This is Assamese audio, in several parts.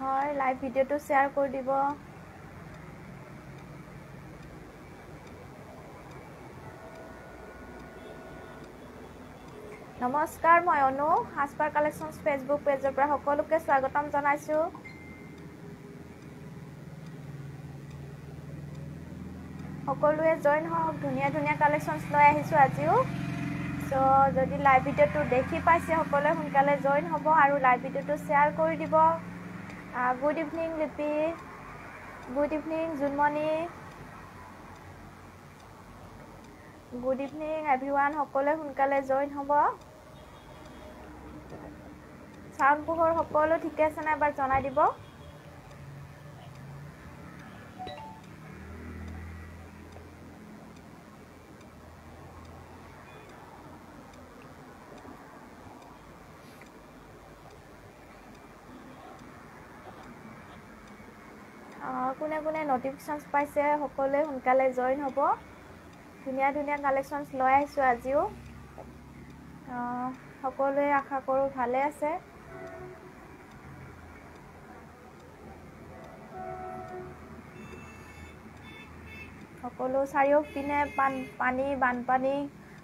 হয় লাইভ ভিডিঅ'টো শ্বেয়াৰ কৰি দিব। নমস্কাৰ মই অনু সাজপাৰ কালেকশ্যনছ ফেচবুক পেজৰ পৰা সকলোকে স্বাগতম জনাইছোঁ। সকলোৱে জইন হওক ধুনীয়া ধুনীয়া কালেকশ্যনছ লৈ আহিছোঁ আজিও। চ' যদি লাইভ ভিডিঅ'টো দেখি পাইছে সকলোৱে সোনকালে জইন হ'ব আৰু লাইভ ভিডিঅ'টো শ্বেয়াৰ কৰি দিব। Good evening Lipi. Good evening Jonmoni. Good evening everyone সকলোৱে সোনকালে জইন হ'ব। চাউণ্ড পোহৰ সকলো ঠিকে আছে নাই এবাৰ জনাই দিব? কোনে কোনে নটিফিকেশ্যনছ পাইছে সকলোৱে সোনকালে জইন হ'ব। ধুনীয়া ধুনীয়া কালেকশ্যনছ লৈ আহিছোঁ আজিও। সকলোৱে আশা কৰোঁ ভালে আছে। সকলো চাৰিওপিনে পান পানী বানপানী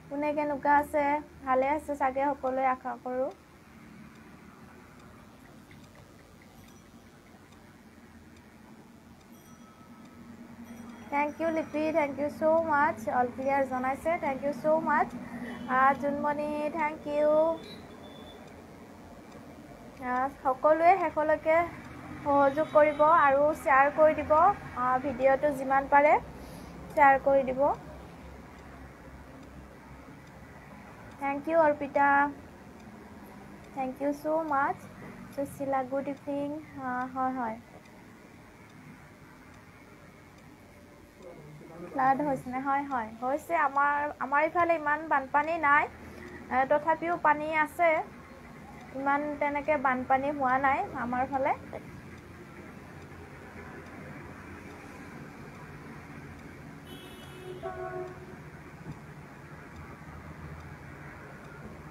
কোনে কেনেকুৱা আছে ভালে আছে চাগে সকলোৱে আশা কৰোঁ। Thank you Lipi thank you so' much all clear জনাইছে thank you so' much Jonmoni thank you সকলোৱে শেষলৈকে সহযোগ কৰিব আৰু শ্বেয়াৰ কৰি দিব ভিডিঅ'টো যিমান পাৰে শ্বেয়াৰ কৰি দিব। Thank you Arpita. Thank you so' much Sushila good evening হয় হয়। ফ্লাড হৈছেনে হয় হয়। হৈছে আমাৰ আমাৰ ইফালে ইমান বানপানী নাই। তথাপিও পানী আছে। ইমান তেনেকৈ বানপানী হোৱা নাই আমাৰ ফালে।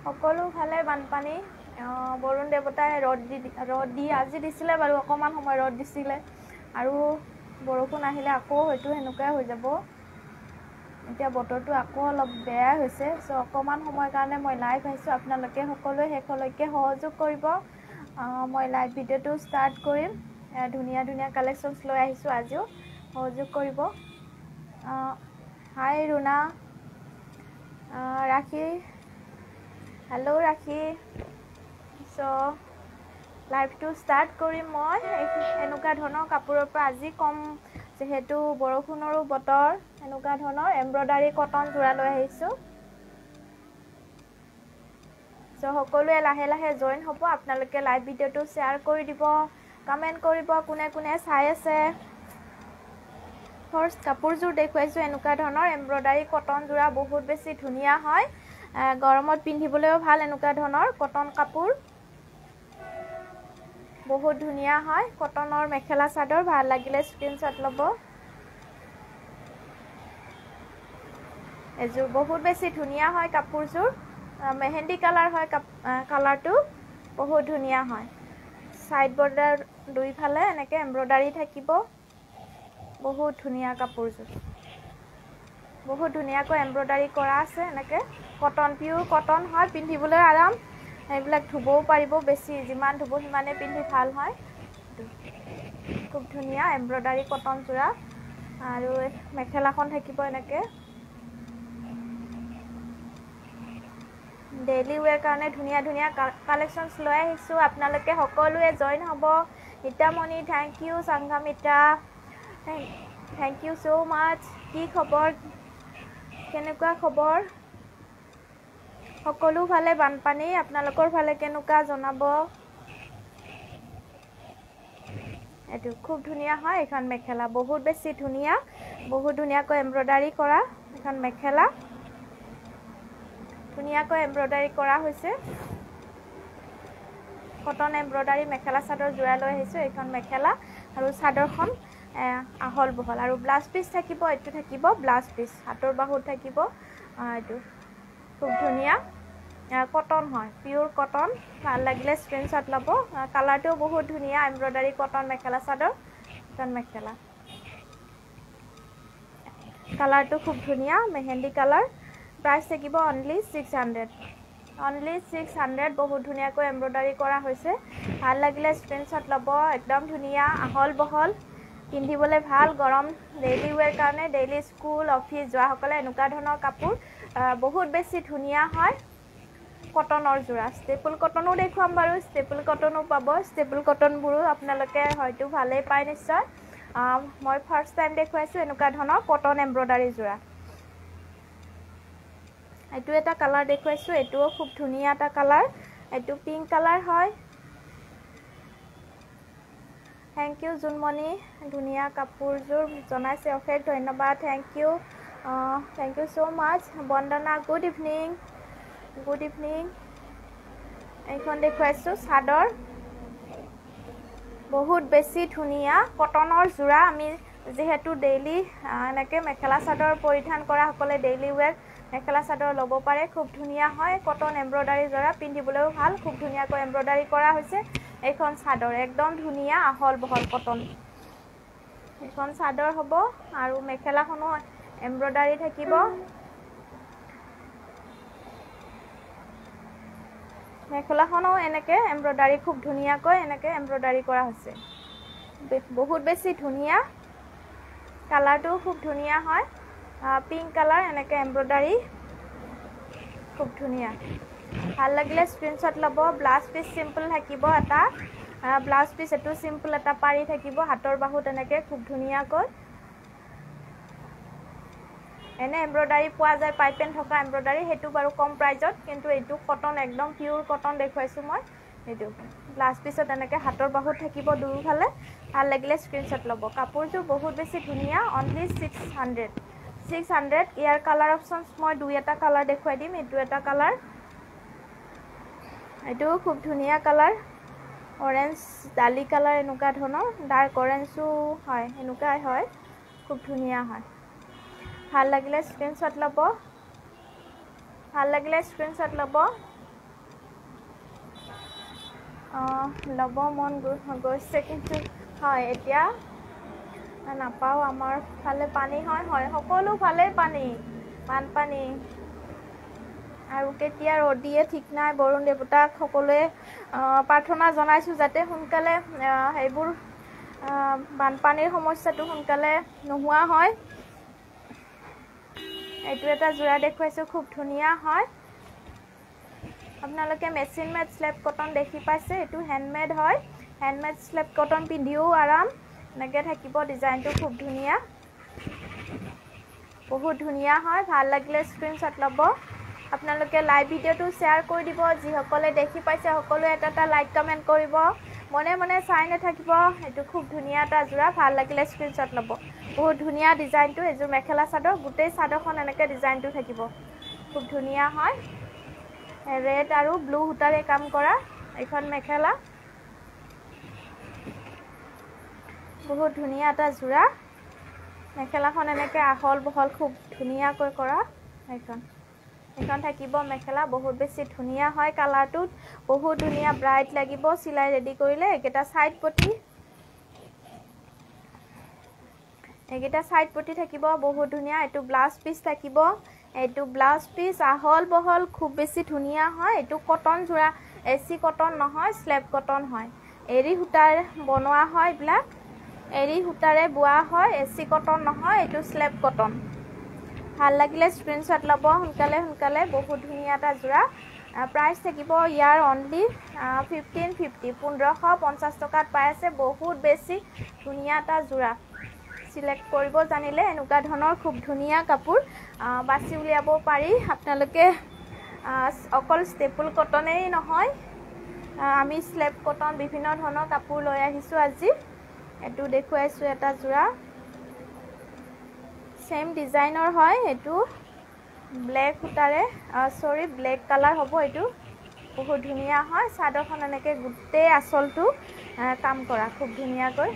সকলো ফালে বানপানী। বৰুণ দেৱতাই ৰ'দ দি ৰ'দ দি আজি দিছিলে বাৰু অকণমান সময় ৰ'দ দিছিলে। আৰু বৰষুণ আহিলে আকৌ হয়তো সেনেকুৱাই হৈ যাব। এতিয়া বতৰটো আকৌ অলপ বেয়া হৈছে। চ' অকণমান সময়ৰ কাৰণে মই লাইভ আহিছোঁ। আপোনালোকে সকলোৱে শেষলৈকে সহযোগ কৰিব। মই লাইভ ভিডিঅ'টো ষ্টাৰ্ট কৰিম। ধুনীয়া ধুনীয়া কালেকশ্যনছ লৈ আহিছোঁ আজিও। সহযোগ কৰিব। হাই ৰুণা। ৰাখি। হেল্ল' ৰাখি। চ' লাইভটো ষ্টাৰ্ট কৰিম মই। এনেকুৱা ধৰণৰ কাপোৰৰ পৰা আজি কম যিহেতু বৰষুণৰো বতৰ এনেকুৱা ধৰণৰ এম্ব্ৰইডাৰী কটন যোৰা লৈ আহিছোঁ। চ' সকলোৱে লাহে লাহে জইন হ'ব আপোনালোকে লাইভ ভিডিঅ'টো শ্বেয়াৰ কৰি দিব কমেণ্ট কৰিব কোনে কোনে চাই আছে। ফাৰ্ষ্ট কাপোৰযোৰ দেখুৱাইছোঁ এনেকুৱা ধৰণৰ এম্ব্ৰইডাৰী কটন যোৰা বহুত বেছি ধুনীয়া হয়। গৰমত পিন্ধিবলৈও ভাল এনেকুৱা ধৰণৰ কটন কাপোৰ। বহুত ধুনীয়া হয়। কটনৰ মেখেলা চাদৰ ভাল লাগিলে স্ক্ৰীনশ্বট ল'ব। এযোৰ বহুত বেছি ধুনীয়া হয় কাপোৰযোৰ। মেহেন্দি কালাৰ হয় কালাৰটো। বহুত ধুনীয়া হয়। ছাইড বৰ্ডাৰ দুইফালে এনেকৈ এম্ব্ৰইডাৰী থাকিব। বহুত ধুনীয়া কাপোৰযোৰ। বহুত ধুনীয়াকৈ এম্ব্ৰইডাৰী কৰা আছে এনেকৈ। কটন পিয়ৰ কটন হয় পিন্ধিবলৈ আৰাম। সেইবিলাক ধুবও পাৰিব বেছি যিমান ধুব সিমানেই পিন্ধি ভাল হয়। খুব ধুনীয়া এম্ব্ৰইডাৰী কটন যোৰা আৰু মেখেলাখন থাকিব এনেকৈ। ডেইলি ৱেৰ কাৰণে ধুনীয়া ধুনীয়া কালেকশ্যনছ লৈ আহিছোঁ। আপোনালোকে সকলোৱে জইন হ'ব। মিতামণি থেংক ইউ সংঘামিতা। থেংক ইউ ছ' মাছ কি খবৰ? কেনেকুৱা খবৰ? সকলো ফালে বানপানী আপোনালোকৰ ফালে কেনেকুৱা জনাব? এইটো খুব ধুনীয়া হয় এইখন মেখেলা। বহুত বেছি ধুনীয়া বহুত ধুনীয়াকৈ এম্ব্ৰইডাৰী কৰা এখন মেখেলা। ধুনীয়াকৈ এম্ব্ৰইডাৰী কৰা হৈছে। কটন এম্ব্ৰইডাৰী মেখেলা চাদৰ যোৰা লৈ আহিছোঁ এইখন মেখেলা আৰু চাদৰখন আহল বহল আৰু ব্লাউজ পিচ থাকিব এইটো থাকিব ব্লাউজ পিচ হাতৰ বাহুত থাকিব এইটো। খুব ধুনীয়া। কটন হয় পিয়'ৰ কটন ভাল লাগিলে স্ক্ৰীনশ্বট ল'ব। কালাৰটোও বহুত ধুনীয়া embroidery cotton mekhela chador cotton মেখেলা। কালাৰটো খুব ধুনীয়া মেহেন্দি কালাৰ প্ৰাইচ থাকিব only six hundred only six hundred বহুত ধুনীয়াকৈ এম্ব্ৰইডাৰী কৰা হৈছে। ভাল লাগিলে স্ক্ৰীনশ্বট ল'ব একদম ধুনীয়া আহল বহল। পিন্ধিবলৈ ভাল গৰম। ডেইলি ৱেৰ কাৰণে ডেইলি স্কুল অফিচ যোৱাসকলে এনেকুৱা ধৰণৰ কাপোৰ বহুত বেছি ধুনীয়া হয়। কটনৰ যোৰা। ষ্টেপুল কটনো দেখুৱাম বাৰু। ষ্টেপুল কটনো পাব। ষ্টেপুল কটনবোৰো আপোনালোকে হয়তো ভালেই পায় নিশ্চয়। মই ফাৰ্ষ্ট টাইম দেখুৱাইছোঁ এনেকুৱা ধৰণৰ কটন এম্ব্ৰইডাৰী যোৰা। এইটো এটা কালাৰ দেখুৱাইছোঁ। এইটোও খুব ধুনীয়া এটা কালাৰ এইটো পিংক কালাৰ হয়। Thank you Jonmoni. ধুনীয়া কাপোৰযোৰ জনাইছে। অশেষ ধন্যবাদ। Thank you thank you so' much Bandana good evening good evening এইখন দেখুৱাইছোঁ চাদৰ বহুত বেছি ধুনীয়া কটনৰ যোৰা আমি যিহেতু ডেইলি এনেকৈ মেখেলা চাদৰ পৰিধান কৰাসকলে ডেইলি ৱেৰ মেখেলা চাদৰ ল'ব পাৰে খুব ধুনীয়া হয় কটন এম্ব্ৰইডাৰী যোৰা পিন্ধিবলৈও ভাল খুব ধুনীয়াকৈ এম্ব্ৰইডাৰী কৰা হৈছে এইখন চাদৰ একদম ধুনীয়া আহল বহল কটন। এইখন চাদৰ হ'ব আৰু মেখেলাখনো এম্ব্ৰইডাৰী থাকিব। মেখেলাখনো এনেকৈ এম্ব্ৰইডাৰী খুব ধুনীয়াকৈ এনেকৈ এম্ব্ৰইডাৰী কৰা হৈছে। বহুত বেছি ধুনীয়া। কালাৰটোও খুব ধুনীয়া হয়। পিংক কালাৰ এনেকৈ এম্ব্ৰইডাৰী। খুব ধুনীয়া। ভাল লাগিলে স্ক্ৰীনশ্বট ল'ব। ব্লাউজ পিচ চিম্পল থাকিব এটা। ব্লাউজ পিচ এইটো চিম্পল এটা পাৰি থাকিব। হাতৰ বাহু তেনেকৈ খুব ধুনীয়াকৈ। এনে এম্ব্ৰইডাৰী পোৱা যায় পাইপেন থকা এম্ব্ৰইডাৰী সেইটো বাৰু কম প্ৰাইজত কিন্তু এইটো কটন একদম পিয়'ৰ কটন দেখুৱাইছোঁ মই। এইটো ব্লাউজ পিছত এনেকৈ হাতৰ বাহুত থাকিব দুয়োফালে। ভাল লাগিলে স্ক্ৰীনশ্বট ল'ব। কাপোৰযোৰ বহুত বেছি ধুনীয়া only six hundred six hundred ইয়াৰ কালাৰ অপশ্যনছ মই দুই এটা কালাৰ দেখুৱাই দিম। এইটো এটা কালাৰ এইটোও খুব ধুনীয়া কালাৰ অৰেঞ্জ ডালি কালাৰ এনেকুৱা ধৰণৰ। ডাৰ্ক অৰেঞ্জো হয় এনেকুৱাই হয়। খুব ধুনীয়া হয়। ভাল লাগিলে স্ক্ৰীনশ্বট ল'ব। ভাল লাগিলে স্ক্ৰীনশ্বট ল'ব। ল'ব মন গৈছে কিন্তু হয় এতিয়া নাপাওঁ আমাৰ ফালে পানী হয় হয় সকলো ফালে পানী বানপানী। আৰু কেতিয়া ৰ'দ দিয়ে ঠিক নাই বৰুণ দেৱতাক সকলোৱে প্ৰাৰ্থনা জনাইছোঁ যাতে সোনকালে সেইবোৰ বানপানীৰ সমস্যাটো সোনকালে নোহোৱা হয়। এইটো এটা যোৰা দেখুৱাইছোঁ খুব ধুনীয়া হয়। আপোনালোকে মেচিন মেড শ্লেপ কটন দেখি পাইছে এইটো হেণ্ডমেড হয়। হেণ্ডমেড শ্লেপ কটন পিন্ধিও আৰাম এনেকৈ থাকিব ডিজাইনটো খুব ধুনীয়া। বহুত ধুনীয়া হয় ভাল লাগিলে স্ক্ৰীনশ্বট ল'ব। আপোনালোকে লাইভ ভিডিঅ'টো শ্বেয়াৰ কৰি দিব যিসকলে দেখি পাইছে সকলোৱে এটা এটা লাইক কমেণ্ট কৰিব। মনে মনে চাই নাথাকিব এইটো খুব ধুনীয়া এটা যোৰা ভাল লাগিলে স্ক্ৰীনশ্বট ল'ব। বহুত ধুনীয়া ডিজাইনটো এইযোৰ মেখেলা চাদৰ গোটেই চাদৰখন এনেকৈ ডিজাইনটো থাকিব। খুব ধুনীয়া হয়। ৰেড আৰু ব্লু সূতাৰে কাম কৰা এইখন মেখেলা। বহুত ধুনীয়া এটা যোৰা। মেখেলাখন এনেকৈ আহল বহল খুব ধুনীয়াকৈ কৰা এইখন। এইখন থাকিব মেখেলা বহুত বেছি ধুনীয়া হয়। কালাৰটোত বহুত ধুনীয়া ব্ৰাইট লাগিব চিলাই ৰেডি কৰিলে। এইকেইটা ছাইড পটি এইকেইটা ছাইড পটি থাকিব বহুত ধুনীয়া এইটো ব্লাউজ পিচ থাকিব। এইটো ব্লাউজ পিচ আহল বহল খুব বেছি ধুনীয়া হয়। এইটো কটন যোৰা এ চি কটন নহয় শ্লেপ কটন হয়। এৰী সূতাৰ বনোৱা হয় এইবিলাক। এৰী সূতাৰে বোৱা হয় এ চি কটন নহয় এইটো শ্লেপ কটন ভাল লাগিলে স্ক্ৰীনশ্বট ল'ব সোনকালে সোনকালে বহুত ধুনীয়া এটা যোৰা। প্ৰাইচ থাকিব ইয়াৰ অনলি ফিফটিন ফিফটি পোন্ধৰশ পঞ্চাছ টকাত পাই আছে বহুত বেছি ধুনীয়া এটা যোৰা। চিলেক্ট কৰিব জানিলে এনেকুৱা ধৰণৰ খুব ধুনীয়া কাপোৰ বাছি উলিয়াব পাৰি। আপোনালোকে অকল ষ্টেপুল কটনেই নহয় আমি শ্লেপ কটন বিভিন্ন ধৰণৰ কাপোৰ লৈ আহিছোঁ আজি। এইটো দেখুৱাইছোঁ এটা যোৰা। ছেইম ডিজাইনৰ হয় এইটো ব্লেক সূতাৰে। চৰি ব্লেক কালাৰ হ'ব এইটো। বহুত ধুনীয়া হয়। চাদৰখন এনেকৈ গোটেই আঁচলটো কাম কৰা খুব ধুনীয়াকৈ।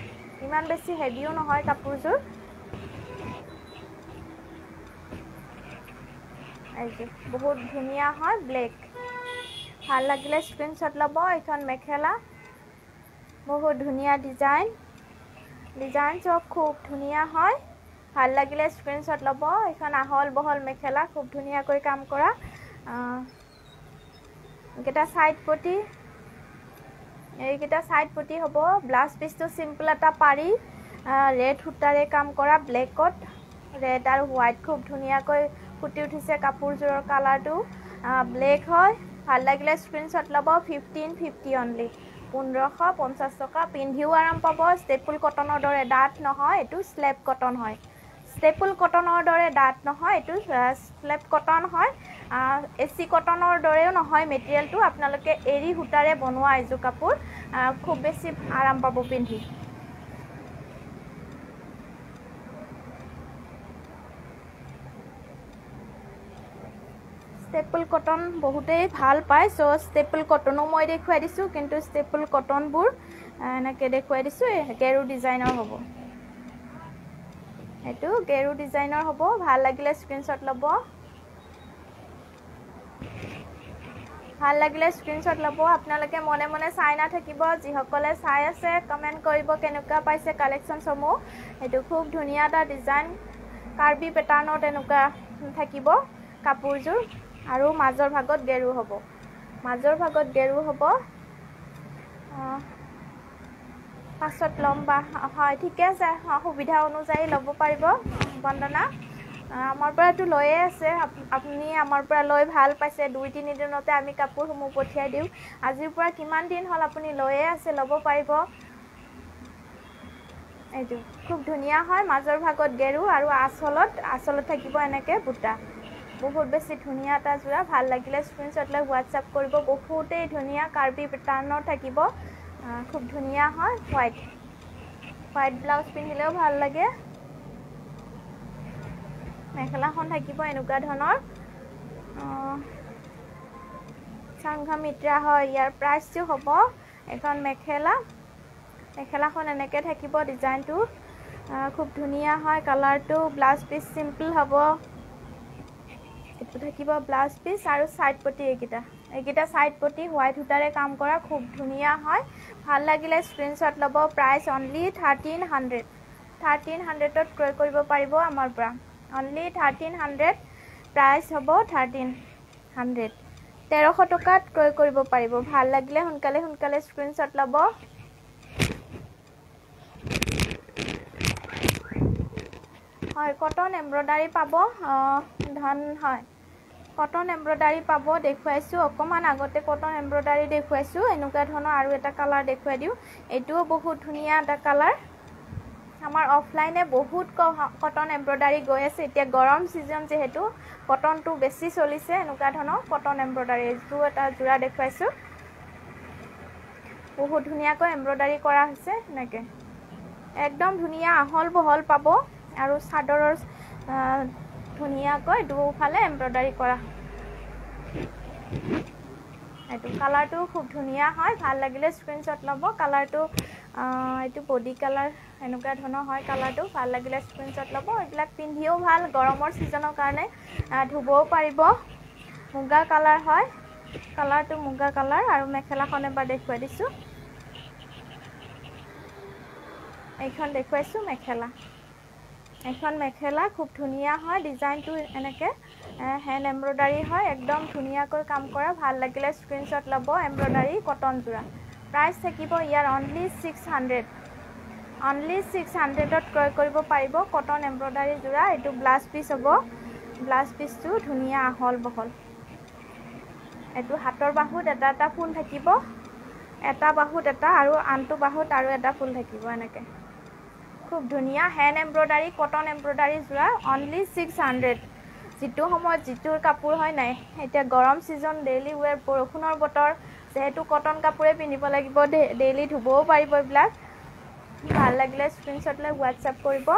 ইমান বেছি হেভিও নহয় কাপোৰযোৰ। বহুত ধুনীয়া হয় ব্লেক ভাল লাগিলে স্ক্ৰীনশ্বট ল'ব এইখন মেখেলা। বহুত ধুনীয়া ডিজাইন ডিজাইন চব খুব ধুনীয়া হয়। ভাল লাগিলে স্ক্ৰীনশ্বট ল'ব। এইখন আহল বহল মেখেলা খুব ধুনীয়াকৈ কাম কৰা। এইকেইটা ছাইড পটি। এইকেইটা ছাইড পটি হ'ব। ব্লাউজ পিচটো চিম্পল এটা পাৰি। ৰেড সূতাৰে কাম কৰা ব্লেকত ৰেড আৰু হোৱাইট খুব ধুনীয়াকৈ ফুটি উঠিছে কাপোৰযোৰৰ কালাৰটো ব্লেক হয়। ভাল লাগিলে স্ক্ৰীনশ্বট ল'ব। ফিফটিন ফিফটি অনলি পোন্ধৰশ পঞ্চাছ টকা। পিন্ধিও আৰাম পাব। ষ্টেপুল কটনৰ দৰে ডাঠ নহয়। এইটো স্লেপ কটন হয়। ষ্টেপুল কটনৰ দৰে ডাঠ নহয়। এইটো স্লেপ কটন হয়। এ চি কটনৰ দৰেও নহয় মেটেৰিয়েলটো আপোনালোকে এৰী সূতাৰে বনোৱা এযোৰ কাপোৰ খুব বেছি আৰাম পাব পিন্ধি। ষ্টেপল কটন বহুতেই ভাল পায় চ' ষ্টেপল কটনো মই দেখুৱাই দিছোঁ কিন্তু ষ্টেপল কটনবোৰ এনেকৈ দেখুৱাই দিছোঁ গেৰু ডিজাইনৰ হ'ব। এইটো গেৰু ডিজাইনৰ হ'ব ভাল লাগিলে স্ক্ৰীনশ্বট ল'ব। ভাল লাগিলে স্ক্ৰীনশ্বট ল'ব। আপোনালোকে মনে মনে চাই নাথাকিব। যিসকলে চাই আছে কমেণ্ট কৰিব কেনেকুৱা পাইছে কালেকশ্যনসমূহ সেইটো খুব ধুনীয়া এটা ডিজাইন কাৰ্বি পেটাৰ্ণৰ তেনেকুৱা থাকিব কাপোৰযোৰ। আৰু মাজৰ ভাগত গেৰু হ'ব। মাজৰ ভাগত গেৰু হ'ব। পাছত ল'ম বা হয় ঠিকে আছে। সুবিধা অনুযায়ী ল'ব পাৰিব। বন্দনা। আমাৰ পৰাতো লৈয়ে আছে। আপুনি আমাৰ পৰা লৈ ভাল পাইছে। দুই তিনিদিনতে আমি কাপোৰসমূহ পঠিয়াই দিওঁ। আজিৰ পৰা কিমান দিন হ'ল আপুনি লৈয়ে আছে ল'ব পাৰিব? এইটো খুব ধুনীয়া হয় মাজৰ ভাগত গেৰু আৰু আচলত আচলত থাকিব এনেকৈ বুটা। বহুত বেছি ধুনীয়া এটা যোৰা ভাল লাগিলে স্ক্ৰীনশ্বট লৈ হোৱাটছআপ কৰিব। বহুতেই ধুনীয়া কাৰ্বি পেটাৰ্ণৰ থাকিব। খুব ধুনীয়া হয় হোৱাইট হোৱাইট ব্লাউজ পিন্ধিলেও ভাল লাগে। মেখেলাখন থাকিব এনেকুৱা ধৰণৰ। চাংঘা মিত্ৰা হয় ইয়াৰ প্ৰাইচটো হ'ব এখন মেখেলা। মেখেলাখন এনেকৈ থাকিব ডিজাইনটো খুব ধুনীয়া হয় কালাৰটো ব্লাউজ পিচ চিম্পল হ'ব। এইটো থাকিব ব্লাউজ পিচ আৰু ছাইড পটি এইকেইটা। এইকেইটা ছাইড পটি হোৱাইট সূতাৰে কাম কৰা খুব ধুনীয়া হয়। ভাল লাগিলে স্ক্ৰীনশ্বট ল'ব price only thirteen hundred thirteen হাণ্ড্ৰেডত ক্ৰয় কৰিব পাৰিব আমাৰ পৰা। অনলি থাৰ্টিন হাণ্ড্ৰেড প্ৰাইচ হ'ব থাৰ্টিন হাণ্ড্ৰেড তেৰশ টকাত ক্ৰয় কৰিব পাৰিব। ভাল লাগিলে সোনকালে সোনকালে স্ক্ৰীনশ্বট ল'ব। হয় কটন এম্ব্ৰইডাৰী পাব ধন হয়। কটন এম্ব্ৰইডাৰী পাব দেখুৱাইছোঁ। অকণমান আগতে কটন এম্ব্ৰইডাৰী দেখুৱাইছোঁ। এনেকুৱা ধৰণৰ আৰু এটা কালাৰ দেখুৱাই দিওঁ। এইটোও বহুত ধুনীয়া এটা কালাৰ আমাৰ অফলাইনে বহুত কটন এম্ব্ৰইডাৰী গৈ আছে। এতিয়া গৰম ছিজন যিহেতু কটনটো বেছি চলিছে এনেকুৱা ধৰণৰ কটন এম্ব্ৰইডাৰী এইটো এটা যোৰা দেখুৱাইছোঁ। বহুত ধুনীয়াকৈ এম্ব্ৰইডাৰী কৰা হৈছে এনেকৈ। একদম ধুনীয়া আহল বহল পাব আৰু চাদৰৰ ধুনীয়াকৈ দুফালে এম্ব্ৰইডাৰী কৰা। এইটো কালাৰটো খুব ধুনীয়া হয় ভাল লাগিলে স্ক্ৰীনশ্বট ল'ব। কালাৰটো এইটো বডি কালাৰ এনেকুৱা ধৰণৰ হয় কালাৰটো ভাল লাগিলে স্ক্ৰীনশ্বট ল'ব। এইবিলাক পিন্ধিও ভাল গৰমৰ ছিজনৰ কাৰণে ধুবও পাৰিব। মুগা কালাৰ হয়। কালাৰটো মুগা কালাৰ আৰু মেখেলাখন এবাৰ দেখুৱাই দিছোঁ। এইখন দেখুৱাইছোঁ মেখেলা। এখন মেখেলা খুব ধুনীয়া হয় ডিজাইনটো এনেকৈ হেণ্ড এম্ব্ৰইডাৰী হয় একদম ধুনীয়াকৈ কাম কৰা। ভাল লাগিলে স্ক্ৰীনশ্বট ল'ব এম্ব্ৰইডাৰী কটন যোৰা। প্ৰাইচ থাকিব ইয়াৰ only six hundred only six হাণ্ড্ৰেডত ক্ৰয় কৰিব পাৰিব। কটন এম্ব্ৰইডাৰী যোৰা এইটো ব্লাউজ পিচ হ'ব। ব্লাউজ পিচটো ধুনীয়া আহল বহল। এইটো হাতৰ বাহুত এটা এটা ফুল থাকিব। এটা বাহুত এটা আৰু আনটো বাহুত আৰু এটা ফুল থাকিব এনেকৈ। খুব ধুনীয়া হেণ্ড এম্ব্ৰইডাৰী কটন এম্ব্ৰইডাৰী যোৰা অনলি ছিক্স হাণ্ড্ৰেড যিটো সময়ত যিটোৰ কাপোৰ হয় নাই এতিয়া গৰম ছিজন ডেইলি ৱেৰ বৰষুণৰ বতৰ যিহেতু কটন কাপোৰে পিন্ধিব লাগিব ডেইলি ধুবও পাৰিব এইবিলাক। ভাল লাগিলে স্ক্ৰীনশ্বট লৈ হোৱাটছআপ কৰিব।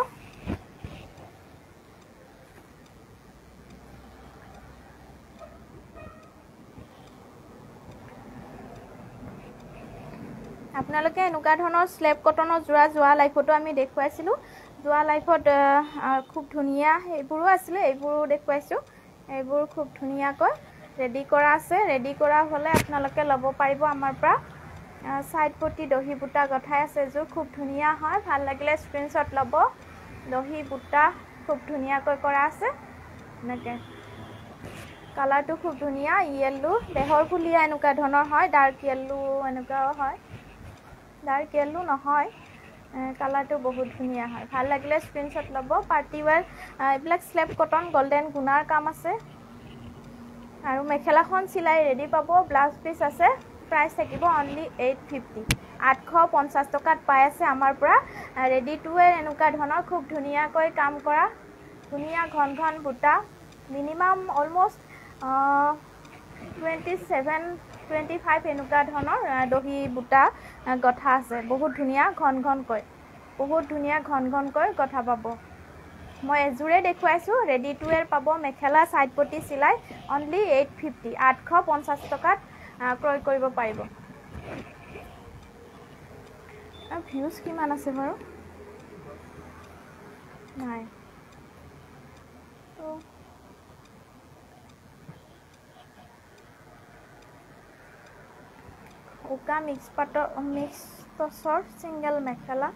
আপোনালোকে এনেকুৱা ধৰণৰ স্লেব কটনৰ যোৰা যোৱা লাইফতো আমি দেখুৱাইছিলোঁ। যোৱা লাইফত খুব ধুনীয়া এইবোৰো আছিলে এইবোৰো দেখুৱাইছোঁ। এইবোৰ খুব ধুনীয়াকৈ ৰেডি কৰা আছে। ৰেডি কৰা হ'লে আপোনালোকে ল'ব পাৰিব আমাৰ পৰা। ছাইড পটি দহি বুটা গঠাই আছে এযোৰ খুব ধুনীয়া হয়। ভাল লাগিলে স্ক্ৰীণশ্বট ল'ব। দহি বুটা খুব ধুনীয়াকৈ কৰা আছে। এনেকৈ। কালাৰটো খুব ধুনীয়া য়েল্লো বেহৰ ফুলীয়া এনেকুৱা ধৰণৰ হয় ডাৰ্ক য়েল্লো এনেকুৱাও হয়। ডাৰ্ক য়েল্লো নহয় কালাৰটো বহুত ধুনীয়া হয়। ভাল লাগিলে স্ক্ৰীণশ্বট ল'ব। পাৰ্টি ৱেৰ এইবিলাক শ্লেপ কটন গল্ডেন গুণাৰ কাম আছে। আৰু মেখেলাখন চিলাই ৰেডি পাব ব্লাউজ পিচ আছে। প্ৰাইচ থাকিব অনলি এইট ফিফটি আঠশ পঞ্চাছ টকাত পাই আছে আমাৰ পৰা। ৰেডি টু ৱেৰ এনেকুৱা ধৰণৰ খুব ধুনীয়াকৈ কাম কৰা। ধুনীয়া ঘন ঘন বুটা। Minimum almost twenty seven twenty five এনেকুৱা ধৰণৰ দহি বুটা গঠা আছে। বহুত ধুনীয়া ঘন ঘনকৈ। বহুত ধুনীয়া ঘন ঘনকৈ গঠা পাব। মই এযোৰে দেখুৱাইছোঁ। ৰেডি টু ৱেৰ পাব। মেখেলা ছাইড পটি চিলাই। অনলি এইট ফিফটি আঠশ পঞ্চাছ টকাত ক্ৰয় কৰিব পাৰিব। ভিউজ কিমান আছে বাৰু? নাই। উকা মিক্স পাটৰ মিক্স টচৰ ছিংগল মেখেলা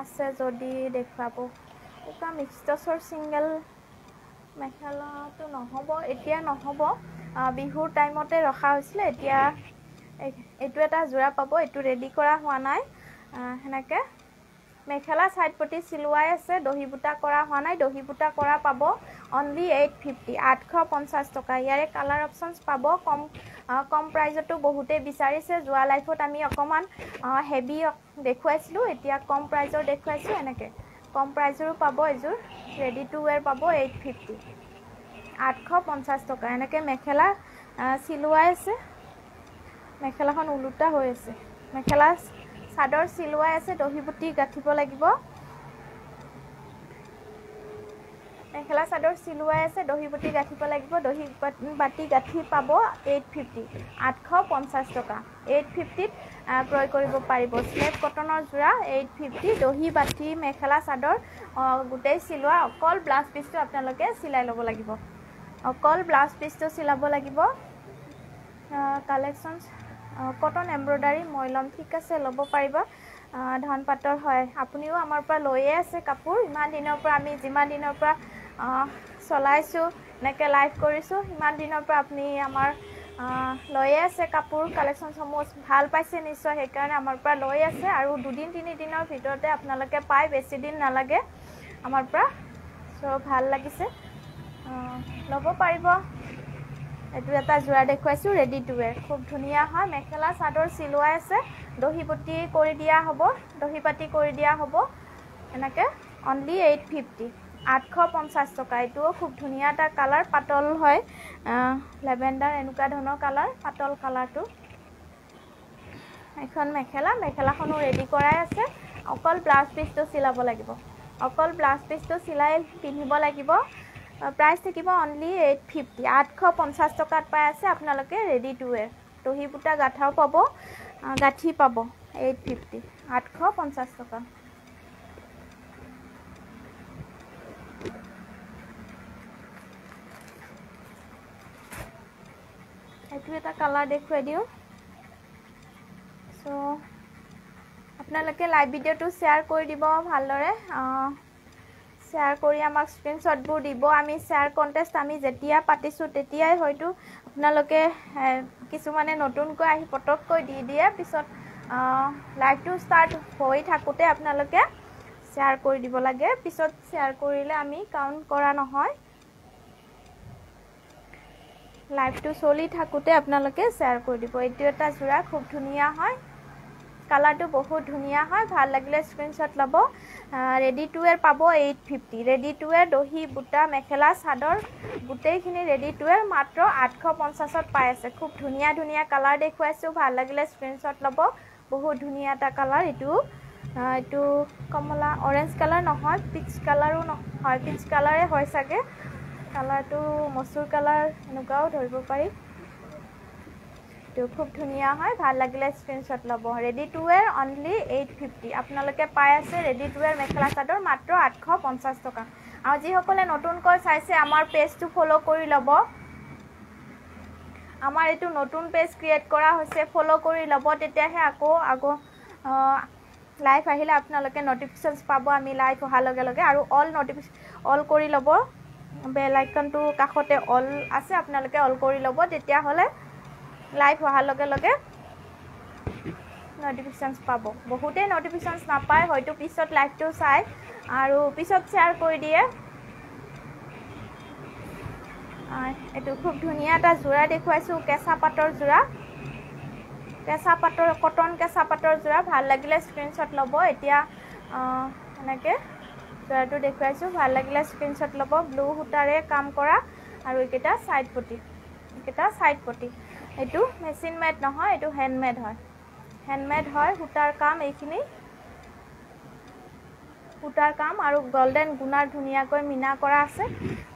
আছে যদি দেখুৱাব। উকা মিক্স টচৰ ছিংগল মেখেলাটো নহ'ব এতিয়া নহ'ব। বিহুৰ টাইমতে ৰখা হৈছিলে এতিয়া এইটো এটা যোৰা পাব এইটো ৰেডি কৰা হোৱা নাই। সেনেকৈ। মেখেলা ছাইড পটি চিলোৱাই আছে দহি বুটা কৰা হোৱা নাই দহি বুটা কৰা পাব। অনলি এইট ফিফটি আঠশ পঞ্চাছ টকা। ইয়াৰে কালাৰ অপশ্যনছ পাব কম কম প্ৰাইজতো বহুতেই বিচাৰিছে। যোৱা লাইফত আমি অকণমান হেভি দেখুৱাইছিলোঁ এতিয়া কম প্ৰাইজৰ দেখুৱাইছোঁ এনেকৈ। কম প্ৰাইজৰো পাব এযোৰ ৰেডি টু ৱেৰ পাব এইট ফিফটি আঠশ পঞ্চাছ টকা এনেকৈ মেখেলা চিলোৱাই আছে। মেখেলাখন ওলোটা হৈ আছে। মেখেলা চাদৰ চিলোৱাই আছে দহি বুটি গাঁঠিব লাগিব। মেখেলা চাদৰ চিলোৱাই আছে দহি বুটি গাঁঠিব লাগিব দহি বাতি গাঁঠি পাব এইট ফিফটি আঠশ পঞ্চাছ টকা। এইট ফিফটিত ক্ৰয় কৰিব পাৰিব। স্লেপ কটনৰ যোৰা এইট ফিফটি দহি বাতি মেখেলা চাদৰ গোটেই চিলোৱা অকল ব্লাউজ পিচটো আপোনালোকে চিলাই ল'ব লাগিব। অকল ব্লাউজ পিচটো চিলাব লাগিব। কালেকশ্যনছ কটন এম্ব্ৰইডাৰী মই ল'ম ঠিক আছে ল'ব পাৰিব। ধন পাতৰ হয়। আপুনিও আমাৰ পৰা লৈয়ে আছে কাপোৰ। ইমান দিনৰ পৰা আমি যিমান দিনৰ পৰা চলাইছোঁ এনেকৈ লাইভ কৰিছোঁ সিমান দিনৰ পৰা আপুনি আমাৰ লৈয়ে আছে কাপোৰ কালেকশ্যনসমূহ ভাল পাইছে নিশ্চয় সেইকাৰণে আমাৰ পৰা লৈ আছে আৰু দুদিন তিনিদিনৰ ভিতৰতে আপোনালোকে পায় বেছি দিন নালাগে আমাৰ পৰা। চ' ভাল লাগিছে। ল'ব পাৰিব। এইটো এটা যোৰা দেখুৱাইছোঁ ৰেডি টু ৱেৰ খুব ধুনীয়া হয়। মেখেলা চাদৰ চিলোৱাই আছে। দহি পতি কৰি দিয়া হ'ব। দহি পাতি কৰি দিয়া হ'ব। এনেকৈ অনলি এইট ফিফটি আঠশ পঞ্চাছ টকা। এইটোও খুব ধুনীয়া এটা কালাৰ পাতল হয়। লেভেণ্ডাৰ এনেকুৱা ধৰণৰ কালাৰ পাতল কালাৰটো। এখন মেখেলা মেখেলাখনো ৰেডি কৰাই আছে। অকল ব্লাউজ পিচটো চিলাব লাগিব। অকল ব্লাউজ পিচটো চিলাই পিন্ধিব লাগিব। প্ৰাইচ থাকিব অনলি এইট ফিফটি আঠশ পঞ্চাছ টকাত পাই আছে আপোনালোকে ৰেডি টু ৱেৰ দহি বুটা গাঁঠাও পাব গাঁঠি পাব এইট ফিফটি আঠশ পঞ্চাছ টকা। এইটো এটা কালাৰ দেখুৱাই দিওঁ। চ' আপোনালোকে লাইভ ভিডিঅ'টো শ্বেয়াৰ কৰি দিব ভালদৰে। শ্বেয়াৰ কৰি আমাক স্ক্ৰীণশ্বটবোৰ দিব। আমি শ্বেয়াৰ কণ্টেষ্ট আমি যেতিয়া পাতিছোঁ তেতিয়াই হয়তো আপোনালোকে কিছুমানে নতুনকৈ আহি পটককৈ দি দিয়ে। পিছত লাইভটো ষ্টাৰ্ট হৈ থাকোঁতে আপোনালোকে শ্বেয়াৰ কৰি দিব লাগে। পিছত শ্বেয়াৰ কৰিলে আমি কাউণ্ট কৰা নহয়। লাইভটো চলি থাকোঁতে আপোনালোকে শ্বেয়াৰ কৰি দিব। এইটো এটা যোৰা খুব ধুনীয়া হয়। কালাৰটো বহুত ধুনীয়া হয়। ভাল লাগিলে স্ক্ৰীণশ্বট ল'ব। ৰেডি টু ৱেৰ পাব eight fifty ready to wear দহি বুটা মেখেলা চাদৰ গোটেইখিনি ৰেডি টু ৱেৰ মাত্ৰ আঠশ পঞ্চাছত পাই আছে। খুব ধুনীয়া ধুনীয়া কালাৰ দেখুৱাইছোঁ। ভাল লাগিলে স্ক্ৰীণশ্বট ল'ব। বহুত ধুনীয়া এটা কালাৰ এইটো। এইটো কমলা অৰেঞ্জ কালাৰ নহয় পিচ কালাৰো নহয়। পিচ কালাৰে হয় চাগে। কালাৰটো মচুৰ কালাৰ এনেকুৱাও ধৰিব পাৰি। এইটো খুব ধুনীয়া হয় ভাল লাগিলে স্ক্ৰীণশ্বট ল'ব। Ready to wear only eight fifty আপোনালোকে পাই আছে ৰেডি টু ৱেৰ মেখেলা চাদৰ মাত্ৰ আঠশ পঞ্চাছ টকা। আৰু যিসকলে নতুনকৈ চাইছে আমাৰ পেজটো ফ'ল' কৰি ল'ব। আমাৰ এইটো নতুন পেজ ক্ৰিয়েট কৰা হৈছে ফ'ল' কৰি ল'ব। তেতিয়াহে আকৌ আকৌ লাইভ আহিলে আপোনালোকে নটিফিকেশ্যনছ পাব আমি লাইভ অহাৰ লগে লগে আৰু অল নটিফিকেশ্যন অল কৰি ল'ব। বেল আইকনটো কাষতে অল আছে আপোনালোকে অল কৰি ল'ব তেতিয়াহ'লে লাইভ অহাৰ লগে লগে নটিফিকেশ্যনছ পাব। বহুতেই নটিফিকেশ্যনছ নাপায় হয়তো পিছত লাইভটো চাই আৰু পিছত শ্বেয়াৰ কৰি দিয়ে। এইটো খুব ধুনীয়া এটা যোৰা দেখুৱাইছোঁ কেঁচা পাতৰ যোৰা কেঁচা পাতৰ কটন কেঁচা পাতৰ যোৰা ভাল লাগিলে স্ক্ৰীনশ্বট ল'ব। এতিয়া এনেকৈ যোৰাটো দেখুৱাইছোঁ। ভাল লাগিলে স্ক্ৰীনশ্বট ল'ব ব্লু সূতাৰে কাম কৰা আৰু এইকেইটা ছাইড পটি। এইকেইটা ছাইড পটি। এইটো মেচিন মেড নহয় এইটো হেণ্ডমেড হয়। হেণ্ডমেড হয় সূতাৰ কাম এইখিনি। সূতাৰ কাম আৰু গল্ডেন গুণাৰ ধুনীয়াকৈ মীনা কৰা আছে।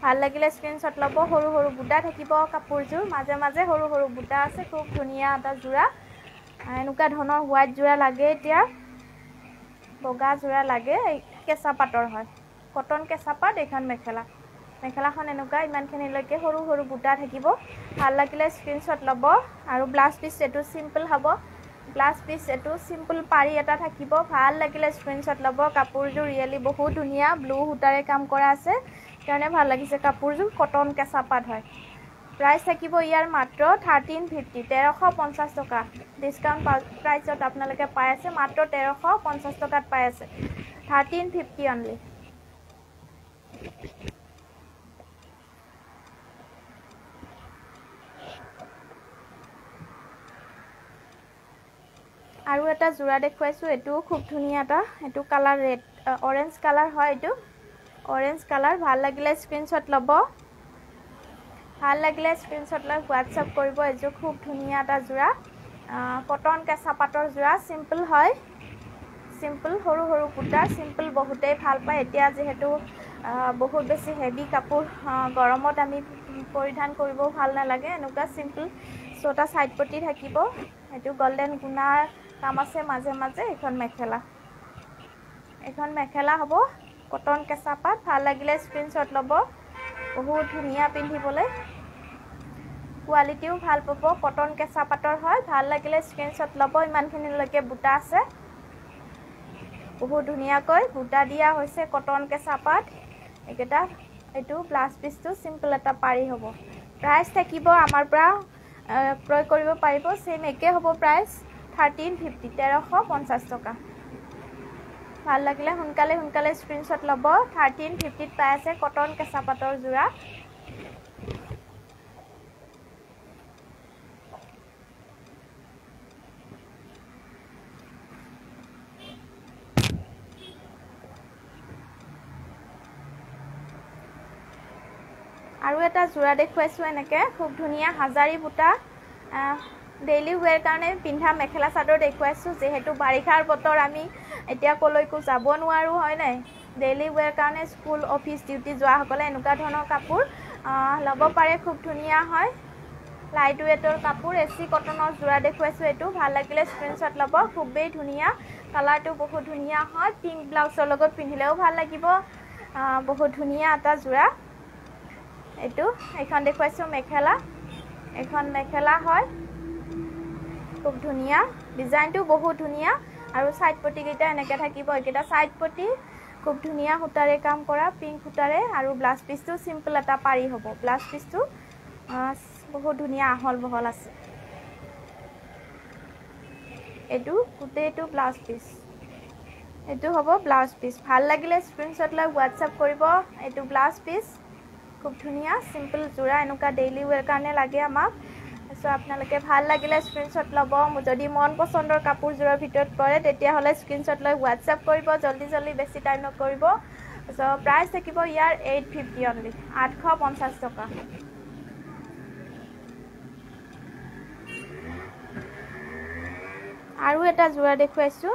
ভাল লাগিলে স্ক্ৰীনশ্বট ল'ব সৰু সৰু বুটা থাকিব কাপোৰযোৰ। মাজে মাজে সৰু সৰু বুটা আছে খুব ধুনীয়া এটা যোৰা। এনেকুৱা ধৰণৰ হোৱাইট যোৰা লাগে এতিয়া। বগা যোৰা লাগে কেঁচা পাতৰ হয়। কটন কেঁচা পাত এইখন মেখেলা। মেখেলাখন এনেকুৱা ইমানখিনিলৈকে সৰু সৰু বুটা থাকিব। ভাল লাগিলে স্ক্ৰীনশ্বট ল'ব। আৰু ব্লাউজ পিচ এইটো চিম্পল হ'ব। ব্লাউজ পিচ এইটো চিম্পল পাৰি এটা থাকিব। ভাল লাগিলে স্ক্ৰীনশ্বট ল'ব। কাপোৰযোৰ ৰিয়েলি বহুত ধুনীয়া। ব্লু সূতাৰে কাম কৰা আছে। সেইকাৰণে ভাল লাগিছে কাপোৰযোৰ। কটন কেঁচা পাত হয়। প্ৰাইচ থাকিব ইয়াৰ মাত্ৰ থাৰ্টিন ফিফটি তেৰশ পঞ্চাছ টকা। ডিছকাউণ্ট প্ৰাইচত আপোনালোকে পাই আছে মাত্ৰ তেৰশ পঞ্চাছ টকাত পাই আছে। থাৰ্টিন ফিফটি অনলি আৰু এটা যোৰা দেখুৱাইছোঁ এইটোও খুব ধুনীয়া এটা এইটো কালাৰ ৰেড অৰেঞ্জ কালাৰ হয় এইটো। অৰেঞ্জ কালাৰ ভাল লাগিলে স্ক্ৰীনশ্বট ল'ব। ভাল লাগিলে স্ক্ৰীনশ্বট লৈ হোৱাটছআপ কৰিব এইযোৰ খুব ধুনীয়া এটা যোৰা। কটন কেঁচা পাতৰ যোৰা চিম্পল হয়। চিম্পল সৰু সৰু কুৰ্তা চিম্পল বহুতেই ভাল পায়। এতিয়া যিহেতু বহুত বেছি হেভি কাপোৰ গৰমত আমি পৰিধান কৰিবও ভাল নালাগে। এনেকুৱা চিম্পল ছটা ছাইড পটি থাকিব। এইটো গল্ডেন গুণাৰ কাম আছে মাজে মাজে এইখন মেখেলা। এইখন মেখেলা হ'ব কটন কেঁচা পাত ভাল লাগিলে স্ক্ৰীনশ্বট ল'ব। বহুত ধুনীয়া পিন্ধিবলৈ। কোৱালিটিও ভাল পাব কটন কেঁচা পাতৰ হয় ভাল লাগিলে স্ক্ৰীনশ্বট ল'ব ইমানখিনিলৈকে বুটা আছে। বহুত ধুনীয়াকৈ বুটা দিয়া হৈছে কটন কেঁচা পাত। এইকেইটা এইটো ব্লাউজ পিচটো চিম্পল এটা পাৰি হ'ব। প্ৰাইচ থাকিব আমাৰ পৰা ক্ৰয় কৰিব পাৰিব ছেইম একে হ'ব প্ৰাইচ থাৰ্টিন ফিফটি তেৰশ পঞ্চাছ টকা। ভাল লাগিলে সোনকালে সোনকালে স্ক্ৰীনশ্বট ল'ব। থাৰ্টিন ফিফটিত পাই আছে কটন কেঁচা পাতৰ যোৰা। আৰু এটা যোৰা দেখুৱাইছোঁ এনেকৈ। খুব ধুনীয়া হাজাৰী বুটা ডেইলি ৱেৰ কাৰণে পিন্ধা মেখেলা চাদৰ দেখুৱাইছোঁ যিহেতু বাৰিষাৰ বতৰ আমি এতিয়া ক'লৈকো যাব নোৱাৰোঁ হয় নাই? ডেইলি ৱেৰ কাৰণে স্কুল অফিচ ডিউটি যোৱাসকলে এনেকুৱা ধৰণৰ কাপোৰ ল'ব পাৰে খুব ধুনীয়া হয়। লাইট ৱেটৰ কাপোৰ এ চি কটনৰ যোৰা দেখুৱাইছোঁ এইটো ভাল লাগিলে স্ক্ৰীনশ্বট ল'ব খুবেই ধুনীয়া কালাৰটো বহুত ধুনীয়া হয় পিংক ব্লাউজৰ লগত পিন্ধিলেও ভাল লাগিব বহুত ধুনীয়া এটা যোৰা। এইটো এইখন দেখুৱাইছোঁ মেখেলা এইখন মেখেলা হয়। খুব ধুনীয়া। ডিজাইনটো বহুত ধুনীয়া। আৰু ছাইড পটিকেইটা এনেকৈ থাকিব। এইকেইটা ছাইড পটি। খুব ধুনীয়া সূতাৰে কাম কৰা পিংক সূতাৰে। আৰু ব্লাউজ পিচটো চিম্পল এটা পাৰি হ'ব। ব্লাউজ পিচটো বহুত ধুনীয়া আহল বহল আছে। এইটো গোটেইটো ব্লাউজ পিচ এইটো হ'ব ব্লাউজ পিচ ভাল লাগিলে স্ক্ৰীনশ্বট লৈ হোৱাটছআপ কৰিব। এইটো ব্লাউজ পিচ খুব ধুনীয়া চিম্পল যোৰা এনেকুৱা ডেইলি ৱেৰ কাৰণে লাগে আমাক। চ' আপোনালোকে ভাল লাগিলে স্ক্ৰীনশ্বট ল'ব। যদি মন পচন্দৰ কাপোৰযোৰৰ ভিতৰত পৰে তেতিয়াহ'লে স্ক্ৰীনশ্বট লৈ হোৱাটছআপ কৰিব জল্দি জল্দি বেছি টাইম নকৰিব। চ' প্ৰাইচ থাকিব ইয়াৰ এইট ফিফটি অনলি আঠশ পঞ্চাছ টকা। আৰু এটা যোৰা দেখুৱাইছোঁ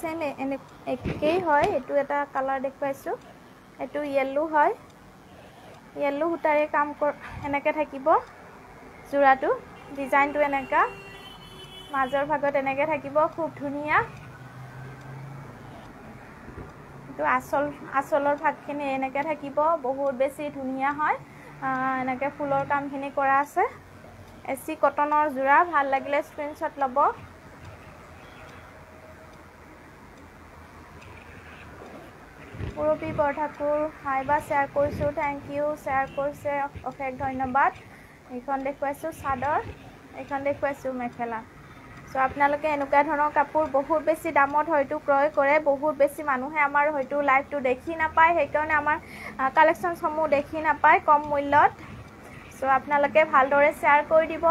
ছেইম এনে একেই হয় এইটো এটা কালাৰ দেখুৱাইছোঁ এইটো য়েল্লো হয়। য়েল্লো সূতাৰে কাম কৰ এনেকৈ থাকিব যোৰাটো। মাজৰ ভাগত এনেকৈ থাকিব খুব ধুনীয়া। এইটো আচল আচলৰ ভাগখিনি এনেকৈ থাকিব বহুত বেছি ধুনীয়া হয়। এনেকৈ ফুলৰ কামখিনি কৰা আছে। এ চি কটনৰ যোৰা ভাল লাগিলে স্ক্ৰীনশ্বট ল'ব। পূৰবী বৰঠাকুৰ হাই বা শ্বেয়াৰ কৰিছোঁ থেংক ইউ শ্বেয়াৰ কৰিছে অশেষ ধন্যবাদ। এইখন দেখুৱাইছোঁ চাদৰ এইখন দেখুৱাইছোঁ মেখেলা। চ' আপোনালোকে এনেকুৱা ধৰণৰ কাপোৰ বহুত বেছি দামত হয়তো ক্ৰয় কৰে বহুত বেছি মানুহে আমাৰ হয়তো লাইভটো দেখি নাপায় সেইকাৰণে আমাৰ কালেকশ্যনসমূহ দেখি নাপায় কম মূল্যত। চ' আপোনালোকে ভালদৰে শ্বেয়াৰ কৰি দিব।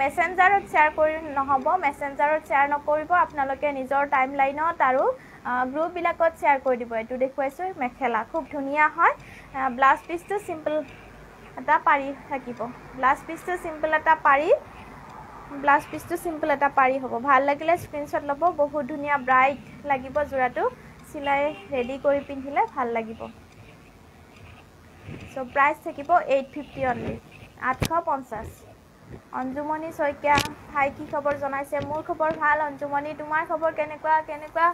মেছেঞ্জাৰত শ্বেয়াৰ কৰি নহ'ব মেছেঞ্জাৰত শ্বেয়াৰ নকৰিব আপোনালোকে নিজৰ টাইম লাইনত আৰু গ্ৰুপবিলাকত শ্বেয়াৰ কৰি দিব। এইটো দেখুৱাইছোঁ মেখেলা খুব ধুনীয়া হয়। ব্লাউজ পিচটো চিম্পল এটা পাৰি থাকিব। ব্লাউজ পিচটো চিম্পল এটা পাৰি। ব্লাউজ পিচটো চিম্পল এটা পাৰি হ'ব। ভাল লাগিলে স্ক্ৰীনশ্বট ল'ব। বহুত ধুনীয়া ব্ৰাইট লাগিব যোৰাটো। চিলাই ৰেডি কৰি পিন্ধিলে ভাল লাগিব। চ' প্ৰাইচ থাকিব এইট ফিফটি অনলি আঠশ পঞ্চাছ অঞ্জুমণি শইকীয়া ভাই কি খবৰ জনাইছে? মোৰ খবৰ ভাল। অঞ্জুমণি তোমাৰ খবৰ কেনেকুৱা? কেনেকুৱা?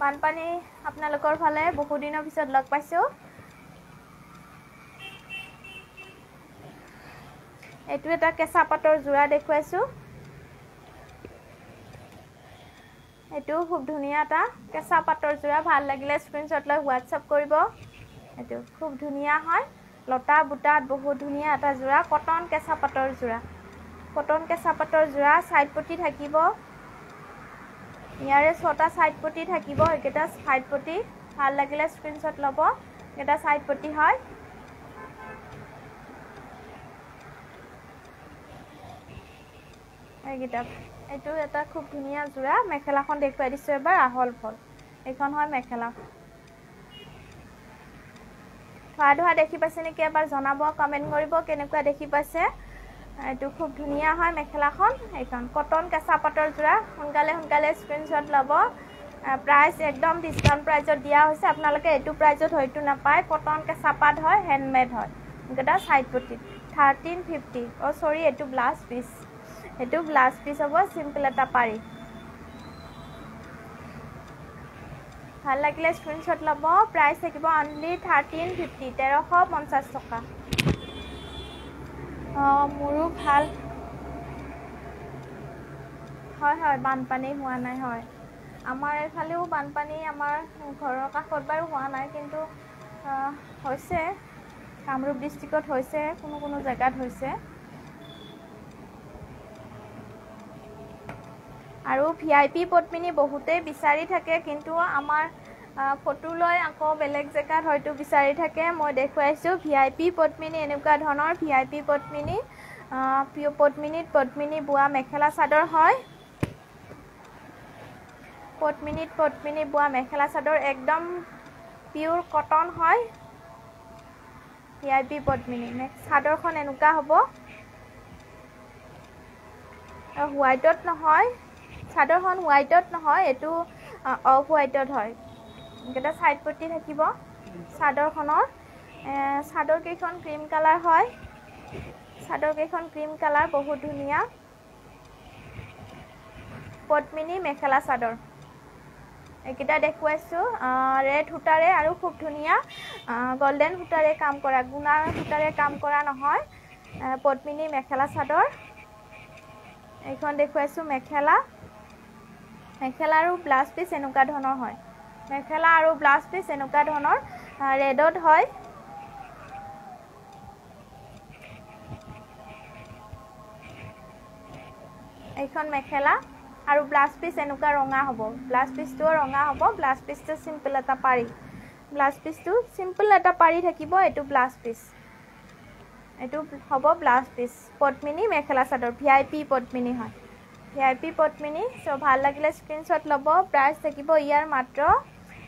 বানপানী আপোনালোকৰ ফালে? বহুদিনৰ পিছত লগ পাইছোঁ। এইটো এটা কেঁচা পাতৰ যোৰা দেখুৱাইছোঁ। এইটো খুব ধুনীয়া এটা কেঁচা পাতৰ যোৰা ভাল লাগিলে স্ক্ৰীনশ্বট লৈ হোৱাটছআপ কৰিব। এইটো খুব ধুনীয়া হয় লতা বুটাত বহুত ধুনীয়া এটা যোৰা কটন কেঁচা পাতৰ যোৰা। কটন কেঁচা পাতৰ যোৰা ছাইড পটি থাকিব। ইয়াৰে ছটা ছাইড পটি থাকিব এইকেইটা ছাইড পটি ভাল লাগিলে স্ক্ৰীনশ্বট ল'ব এইকেইটা ছাইড পটি হয়। এইকেইটা এইটো এটা খুব ধুনীয়া যোৰা। মেখেলাখন দেখুৱাই দিছোঁ এবাৰ আহল ফল এইখন হয় মেখেলা। ধোৱা ধোৱা দেখি পাইছে নেকি? এবাৰ জনাব কমেণ্ট কৰিব কেনেকুৱা দেখি পাইছে। এইটো খুব ধুনীয়া হয় মেখেলাখন। এইখন কটন কেঁচা পাতৰ যোৰা। সোনকালে সোনকালে স্ক্ৰীনশ্বট ল'ব। প্ৰাইচ একদম ডিছকাউণ্ট প্ৰাইজত দিয়া হৈছে। আপোনালোকে এইটো প্ৰাইজত হয়তো নাপায়। কটন কেঁচা পাত হয় হেণ্ডমেড হয়। এইকেইটা ছাইড পটিত থাৰ্টিন ফিফটি অ' চৰি এইটো ব্লাউজ পিচ এইটো ব্লাউজ পিচ হ'ব চিম্পল এটা পাৰি। ভাল লাগিলে স্ক্ৰীনশ্বট ল'ব প্ৰাইচ থাকিব অনলি থাৰ্টিন ফিফটি তেৰশ পঞ্চাছ টকা। অঁ মোৰো ভাল। হয় হয় বানপানী হোৱা নাই হয়। আমাৰ এইফালেও বানপানী আমাৰ ঘৰৰ কাষত বাৰু হোৱা নাই কিন্তু হৈছে। কামৰূপ ডিষ্ট্ৰিক্টত হৈছে কোনো কোনো জেগাত হৈছে। আৰু ভি আই পি পদ্মিনী বহুতেই বিচাৰি থাকে কিন্তু আমাৰ ফটো লৈ আকৌ বেলেগ জেগাত হয়তো বিচাৰি থাকে। মই দেখুৱাইছোঁ ভি আই পি পদ্মিনী এনেকুৱা ধৰণৰ ভি আই পি পদ্মিনী পদ্মিনীত পদ্মিনী বোৱা মেখেলা চাদৰ হয়। পদ্মিনীত পদ্মিনী বোৱা মেখেলা চাদৰ একদম পিয়'ৰ কটন হয়। ভি আই পি পদ্মিনী চাদৰখন এনেকুৱা হ'ব। হোৱাইটত নহয়। চাদৰখন হোৱাইটত নহয় এইটো অফ হোৱাইটত হয়। এইকেইটা ছাইড পটি থাকিব চাদৰখনৰ। চাদৰকেইখন ক্ৰীম কালাৰ হয়। চাদৰকেইখন ক্ৰীম কালাৰ বহুত ধুনীয়া। পদ্মিনী মেখেলা চাদৰ। এইকেইটা দেখুৱাইছোঁ। ৰেড সূতাৰে আৰু খুব ধুনীয়া। গল্ডেন সূতাৰে কাম কৰা গুণাৰ সূতাৰে কাম কৰা নহয়। পদ্মিনী মেখেলা চাদৰ। এইখন দেখুৱাইছোঁ মেখেলা। মেখেলা আৰু ব্লাউজ পিচ এনেকুৱা ধৰণৰ হয়। মেখেলা আৰু ব্লাউজ পিচ এনেকুৱা ধৰণৰ ৰেডত হয়। এইখন মেখেলা আৰু ব্লাউজ পিচ এনেকুৱা ৰঙা হ'ব। ব্লাউজ পিচটোও ৰঙা হ'ব ব্লাউজ পিচটো চিম্পল এটা পাৰি। ব্লাউজ পিচটো চিম্পল এটা পাৰি থাকিব এইটো ব্লাউজ পিচ এইটো হ'ব blouse piece Padmini mekhela chador V I P Padmini হয়। V I P Padmini so' ভাল লাগিলে স্ক্ৰীনশ্বট ল'ব। প্ৰাইচ থাকিব ইয়াৰ মাত্ৰ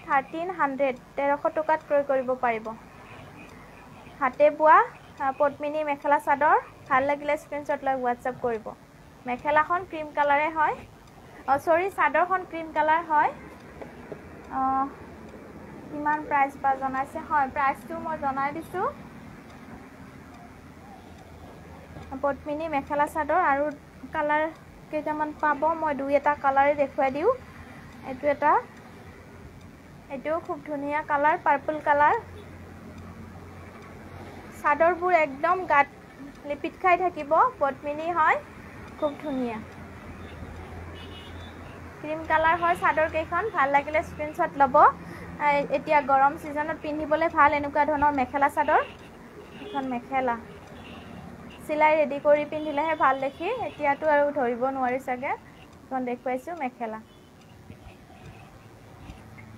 থাৰ্টিন হাণ্ড্ৰেড তেৰশ টকাত ক্ৰয় কৰিব পাৰিব। হাতে বোৱা পদ্মিনী মেখেলা চাদৰ ভাল লাগিলে স্ক্ৰীনশ্বট লৈ হোৱাটছআপ কৰিব। মেখেলাখন ক্ৰীম কালাৰে হয়। অঁ চৰি চাদৰখন ক্ৰীম কালাৰ হয়। কিমান প্ৰাইচ বা জনাইছে? হয় প্ৰাইচটো মই জনাই দিছোঁ। পদ্মিনী মেখেলা চাদৰ আৰু কালাৰ কেইটামান পাব মই দুই এটা কালাৰে দেখুৱাই দিওঁ। এইটো এটা। এইটোও খুব ধুনীয়া কালাৰ পাৰ্পল কালাৰ চাদৰবোৰ একদম গাত লিপিত খাই থাকিব পদ্মিনী হয় খুব ধুনীয়া। ক্ৰীম কালাৰ হয় চাদৰকেইখন ভাল লাগিলে স্ক্ৰীনশ্বট ল'ব। এতিয়া গৰম ছিজনত পিন্ধিবলৈ ভাল এনেকুৱা ধৰণৰ মেখেলা চাদৰ। এখন মেখেলা। চিলাই ৰেডি কৰি পিন্ধিলেহে ভাল দেখি। এতিয়াতো আৰু ধৰিব নোৱাৰি চাগে। এখন দেখুৱাইছোঁ মেখেলা।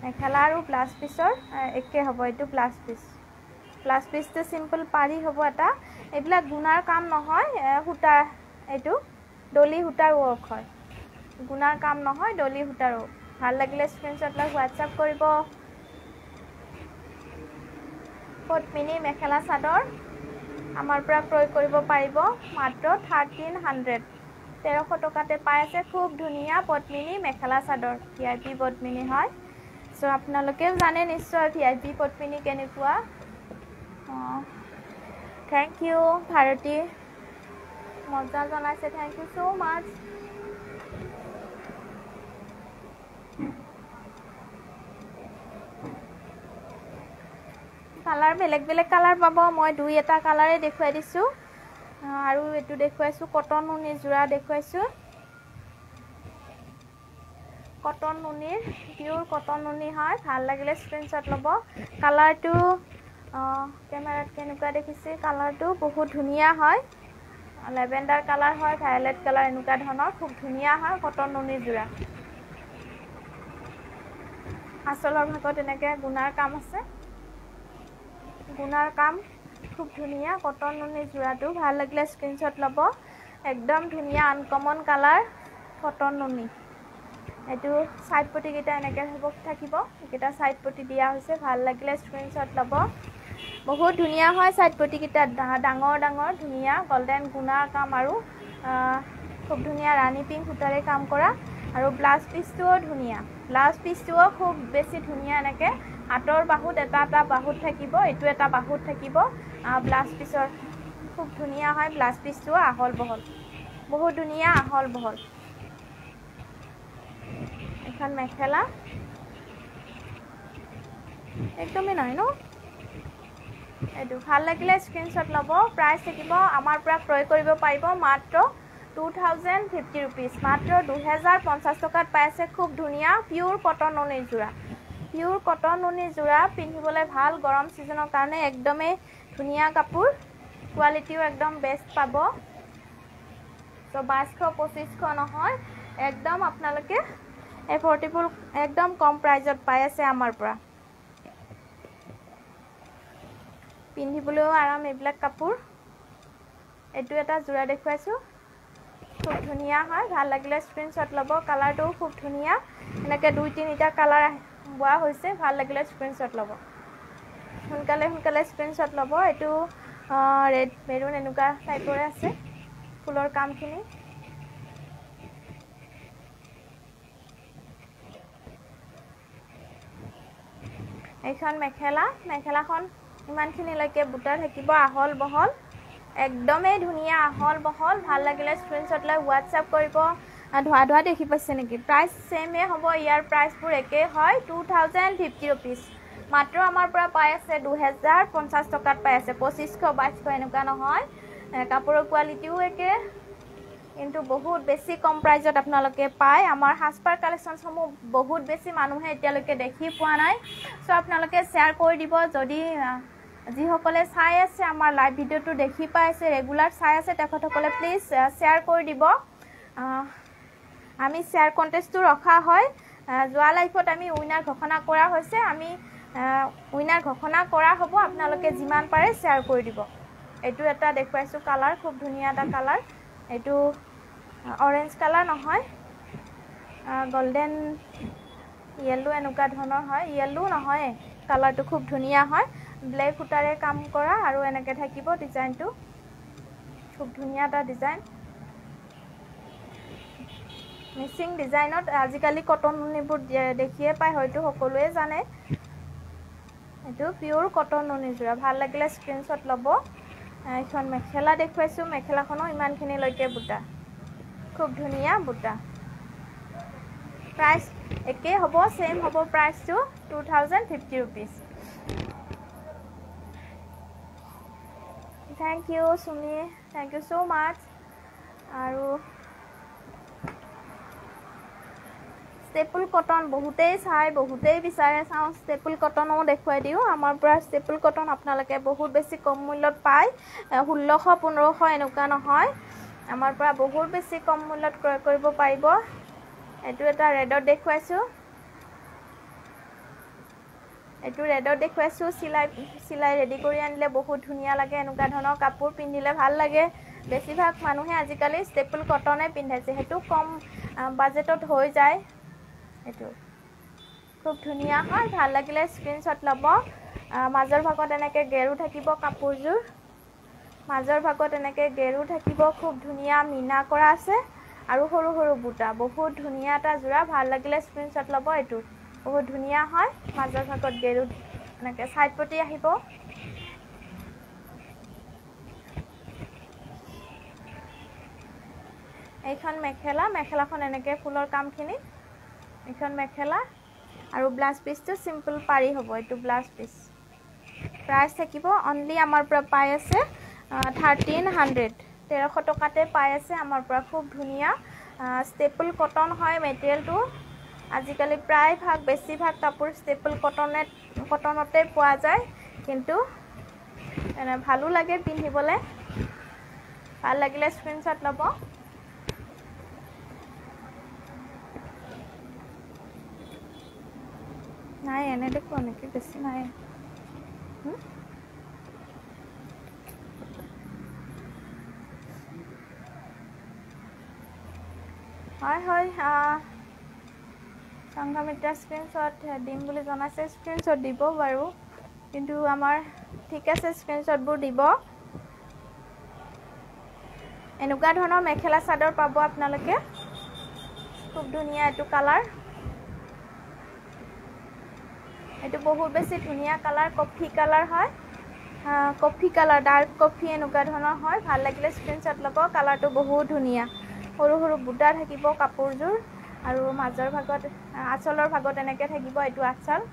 মেখেলা আৰু প্লাছ পিচৰ একে হ'ব। এইটো প্লাছ পিচ প্লাছ পিচটো চিম্পল পাৰি হ'ব এটা। এইবিলাক গুণাৰ কাম নহয় সূতা এইটো ডলি সূতাৰ ৱৰ্ক হয়। গুণাৰ কাম নহয় ডলি সূতাৰ ৱৰ্ক ভাল লাগিলে স্ক্ৰীনশ্বট লৈ হোৱাটছআপ কৰিব। পদ্মিনী মেখেলা চাদৰ? আমাৰ পৰা ক্ৰয় কৰিব পাৰিব মাত্ৰ থাৰ্টিন হাণ্ড্ৰেড তেৰশ টকাতে পাই আছে খুব ধুনীয়া পদ্মিনী mekhela chador V I P Padmini হয়। চ' আপোনালোকেও জানে নিশ্চয় ভি আই পি পদ্মিনী কেনেকুৱা। অঁ থেংক ইউ ভাৰতী। মজা জনাইছে thank you so' much colour বেলেগ বেলেগ কালাৰ পাব। মই দুই এটা কালাৰে দেখুৱাই দিছোঁ। আৰু এইটো দেখুৱাইছোঁ কটন নুনি যোৰা দেখুৱাইছোঁ। কটন নুনিৰ পিয়'ৰ কটন নুনি হয়। ভাল লাগিলে স্ক্ৰীনশ্বট ল'ব। কালাৰটো কেমেৰাত কেনেকুৱা দেখিছে? কালাৰটো বহুত ধুনীয়া হয়। লেভেণ্ডাৰ কালাৰ হয় ভায়লেট কালাৰ এনেকুৱা ধৰণৰ। খুব ধুনীয়া হয় কটন নুনিৰ যোৰা আচলৰ ভাগত এনেকৈ গুণাৰ কাম আছে। গুণাৰ কাম। খুব ধুনীয়া কটন নুনি যোৰাটো। ভাল লাগিলে স্ক্ৰীনশ্বট ল'ব। একদম ধুনীয়া আনকমন কালাৰ কটন নুনি। এইটো ছাইড পটিকেইটা এনেকৈ থাকিব। এইকেইটা ছাইড পটি দিয়া হৈছে। ভাল লাগিলে স্ক্ৰীনশ্বট ল'ব। বহুত ধুনীয়া হয় ছাইড পটিকেইটা ডাঙৰ ডাঙৰ ধুনীয়া গল্ডেন গুণাৰ কাম আৰু খুব ধুনীয়া ৰাণী পিংক সূতাৰে কাম কৰা। আৰু ব্লাউজ পিচটোও ধুনীয়া। ব্লাউজ পিচটোও খুব বেছি ধুনীয়া এনেকৈ। হাতৰ বাহুত এটা এটা বাহুত থাকিব এইটো এটা বাহুত থাকিব। ব্লাউজ পিচৰ খুব ধুনীয়া হয় ব্লাউজ পিচটোও আহল বহল। বহুত ধুনীয়া আহল বহল। এখন মেখেলা। একদমেই নাই ন? এইটো ভাল লাগিলে স্ক্ৰীনশ্বট ল'ব প্ৰাইচ থাকিব আমাৰ পৰা ক্ৰয় কৰিব পাৰিব মাত্ৰ টু থাউজেণ্ড ফিফটি ৰুপিজ মাত্ৰ দুহেজাৰ পঞ্চাছ টকাত পাই আছে খুব ধুনীয়া পিয়'ৰ কটন নুনি যোৰা। পিয়'ৰ কটন নুনি যোৰা পিন্ধিবলৈ ভাল গৰম ছিজনৰ কাৰণে একদমেই ধুনীয়া কাপোৰ। কোৱালিটিও একদম বেষ্ট পাব। ত' বাইছশ পঁচিছশ নহয় একদম আপোনালোকে এফৰ্ডেবল একদম কম প্ৰাইজত পাই আছে আমাৰ পৰা। পিন্ধিবলৈও আৰাম এইবিলাক কাপোৰ। এইটো এটা যোৰা দেখুৱাইছোঁ। খুব ধুনীয়া হয় ভাল লাগিলে স্ক্ৰীনশ্বট ল'ব। কালাৰটোও খুব ধুনীয়া। এনেকৈ দুই তিনিটা কালাৰ বোৱা হৈছে, ভালো লাগিলে স্ক্ৰীনশ্বট ল'ব। সোনকালে সোনকালে স্ক্ৰীনশ্বট ল'ব, এইটো ৰেড মেৰুণ এনেকুৱা টাইপৰে আছে, ফুলৰ কামখিনি। এইখন মেখেলা, মেখেলাখন ইমানখিনিলৈকে বুটা থাকিব, আহল বহল। একদমেই ধুনীয়া, আহল বহল, ভালো লাগিলে স্ক্ৰীনশ্বট লৈ হোৱাটছআপ কৰিব। ধোৱা ধোৱা দেখি পাইছে নেকি? প্ৰাইচ ছেইমেই হ'ব ইয়াৰ প্ৰাইচবোৰ একেই হয় টু থাউজেণ্ড ফিফটি ৰুপিজ মাত্ৰ আমাৰ পৰা পাই আছে দুহেজাৰ পঞ্চাছ টকাত পাই আছে পঁচিছশ বাইছশ এনেকুৱা নহয়। কাপোৰৰ কোৱালিটিও একে কিন্তু বহুত বেছি কম প্ৰাইজত আপোনালোকে পায়। আমাৰ সাজপাৰ কালেকশ্যনসমূহ বহুত বেছি মানুহে এতিয়ালৈকে দেখি পোৱা নাই। চ' আপোনালোকে শ্বেয়াৰ কৰি দিব। যদি যিসকলে চাই আছে আমাৰ লাইভ ভিডিঅ'টো দেখি পাই আছে ৰেগুলাৰ চাই আছে তেখেতসকলে প্লিজ শ্বেয়াৰ কৰি দিব। আমি শ্বেয়াৰ কণ্টেষ্টটো ৰখা হয়। যোৱা লাইফত আমি উইনাৰ ঘোষণা কৰা হৈছে। আমি উইনাৰ ঘোষণা কৰা হ'ব। আপোনালোকে যিমান পাৰে শ্বেয়াৰ কৰি দিব। এইটো এটা দেখুৱাইছোঁ কালাৰ খুব ধুনীয়া এটা কালাৰ এইটো অৰেঞ্জ কালাৰ নহয়। গল্ডেন য়েল্লো এনেকুৱা ধৰণৰ হয়। য়েল্লো নহয়। কালাৰটো খুব ধুনীয়া হয়। ব্লেক সূতাৰে কাম কৰা আৰু এনেকৈ থাকিব ডিজাইনটো খুব ধুনীয়া এটা ডিজাইন মিচিং ডিজাইনত আজিকালি কটন নুনিবোৰ দেখিয়ে পায় হয়তো সকলোৱে জানে। এইটো পিয়'ৰ কটন নুনি যোৰা ভাল লাগিলে স্ক্ৰীনশ্বট ল'ব। এইখন মেখেলা দেখুৱাইছোঁ। মেখেলাখনো ইমানখিনিলৈকে বুটা। খুব ধুনীয়া বুটা। প্ৰাইচ একেই হ'ব ছেইম হ'ব প্ৰাইচটো two thousand fifty rupees thank you Chumi thank you so' much আৰু ষ্টেপুল কটন বহুতেই চাই বহুতেই বিচাৰে চাওঁ। ষ্টেপুল কটনো দেখুৱাই দিওঁ। আমাৰ পৰা ষ্টেপুল কটন আপোনালোকে বহুত বেছি কম মূল্যত পায়। ষোল্লশ পোন্ধৰশ এনেকুৱা নহয়। আমাৰ পৰা বহুত বেছি কম মূল্যত ক্ৰয় কৰিব পাৰিব। এইটো এটা ৰেডত দেখুৱাইছোঁ। এইটো ৰেডত দেখুৱাইছোঁ। চিলাই চিলাই ৰেডি কৰি আনিলে বহুত ধুনীয়া লাগে এনেকুৱা ধৰণৰ কাপোৰ পিন্ধিলে ভাল লাগে। বেছিভাগ মানুহে আজিকালি ষ্টেপুল কটনে পিন্ধে যিহেতু কম বাজেটত হৈ যায়। এইটো খুব ধুনীয়া হয় ভাল লাগিলে স্ক্ৰীনশ্বট ল'ব। মাজৰ ভাগত এনেকৈ গেৰু থাকিব কাপোৰযোৰ। মাজৰ ভাগত এনেকৈ গেৰু থাকিব খুব ধুনীয়া মীনা কৰা আছে। আৰু সৰু সৰু বুটা বহুত ধুনীয়া এটা যোৰা ভাল লাগিলে স্ক্ৰীনশ্বট ল'ব এইটো। বহুত ধুনীয়া হয় মাজৰ ভাগত গেৰু এনেকৈ ছাইড পতি আহিব। এইখন মেখেলা মেখেলাখন এনেকৈ ফুলৰ কামখিনি। এইখন মেখেলা আৰু ব্লাউজ পিচটো চিম্পল পাৰি হ'ব এইটো ব্লাউজ পিচ প্ৰাইচ থাকিব অনলি আমাৰ পৰা পাই আছে থাৰ্টিন হাণ্ড্ৰেড তেৰশ টকাতে পাই আছে আমাৰ পৰা। খুব ধুনীয়া ষ্টেপুল কটন হয় মেটেৰিয়েলটো আজিকালি প্ৰায়ভাগ বেছিভাগ কাপোৰ ষ্টেপুল কটনে কটনতে পোৱা যায়। কিন্তু ভালো লাগে পিন্ধিবলৈ। ভাল লাগিলে স্ক্ৰীনশ্বট ল'ব। নাই এনে দেখো নেকি বেছি নাই হয় হয় সংঘমিত্ৰা স্ক্ৰীনশ্বট দিম বুলি জনাইছে। স্ক্ৰীনশ্বট দিব বাৰু কিন্তু আমাৰ ঠিক আছে স্ক্ৰীনশ্বটবোৰ দিব। এনেকুৱা ধৰণৰ মেখেলা চাদৰ পাব আপোনালোকে। খুব ধুনীয়া এইটো কালাৰ এইটো বহুত বেছি ধুনীয়া কালাৰ কফি কালাৰ হয়। কফি কালাৰ ডাৰ্ক কফি এনেকুৱা ধৰণৰ হয়। ভাল লাগিলে স্ক্ৰীনশ্বট ল'ব কালাৰটো বহুত ধুনীয়া। সৰু সৰু বুটা থাকিব কাপোৰযোৰ আৰু মাজৰ ভাগত আঁচলৰ ভাগত এনেকৈ থাকিব এইটো আঁচল।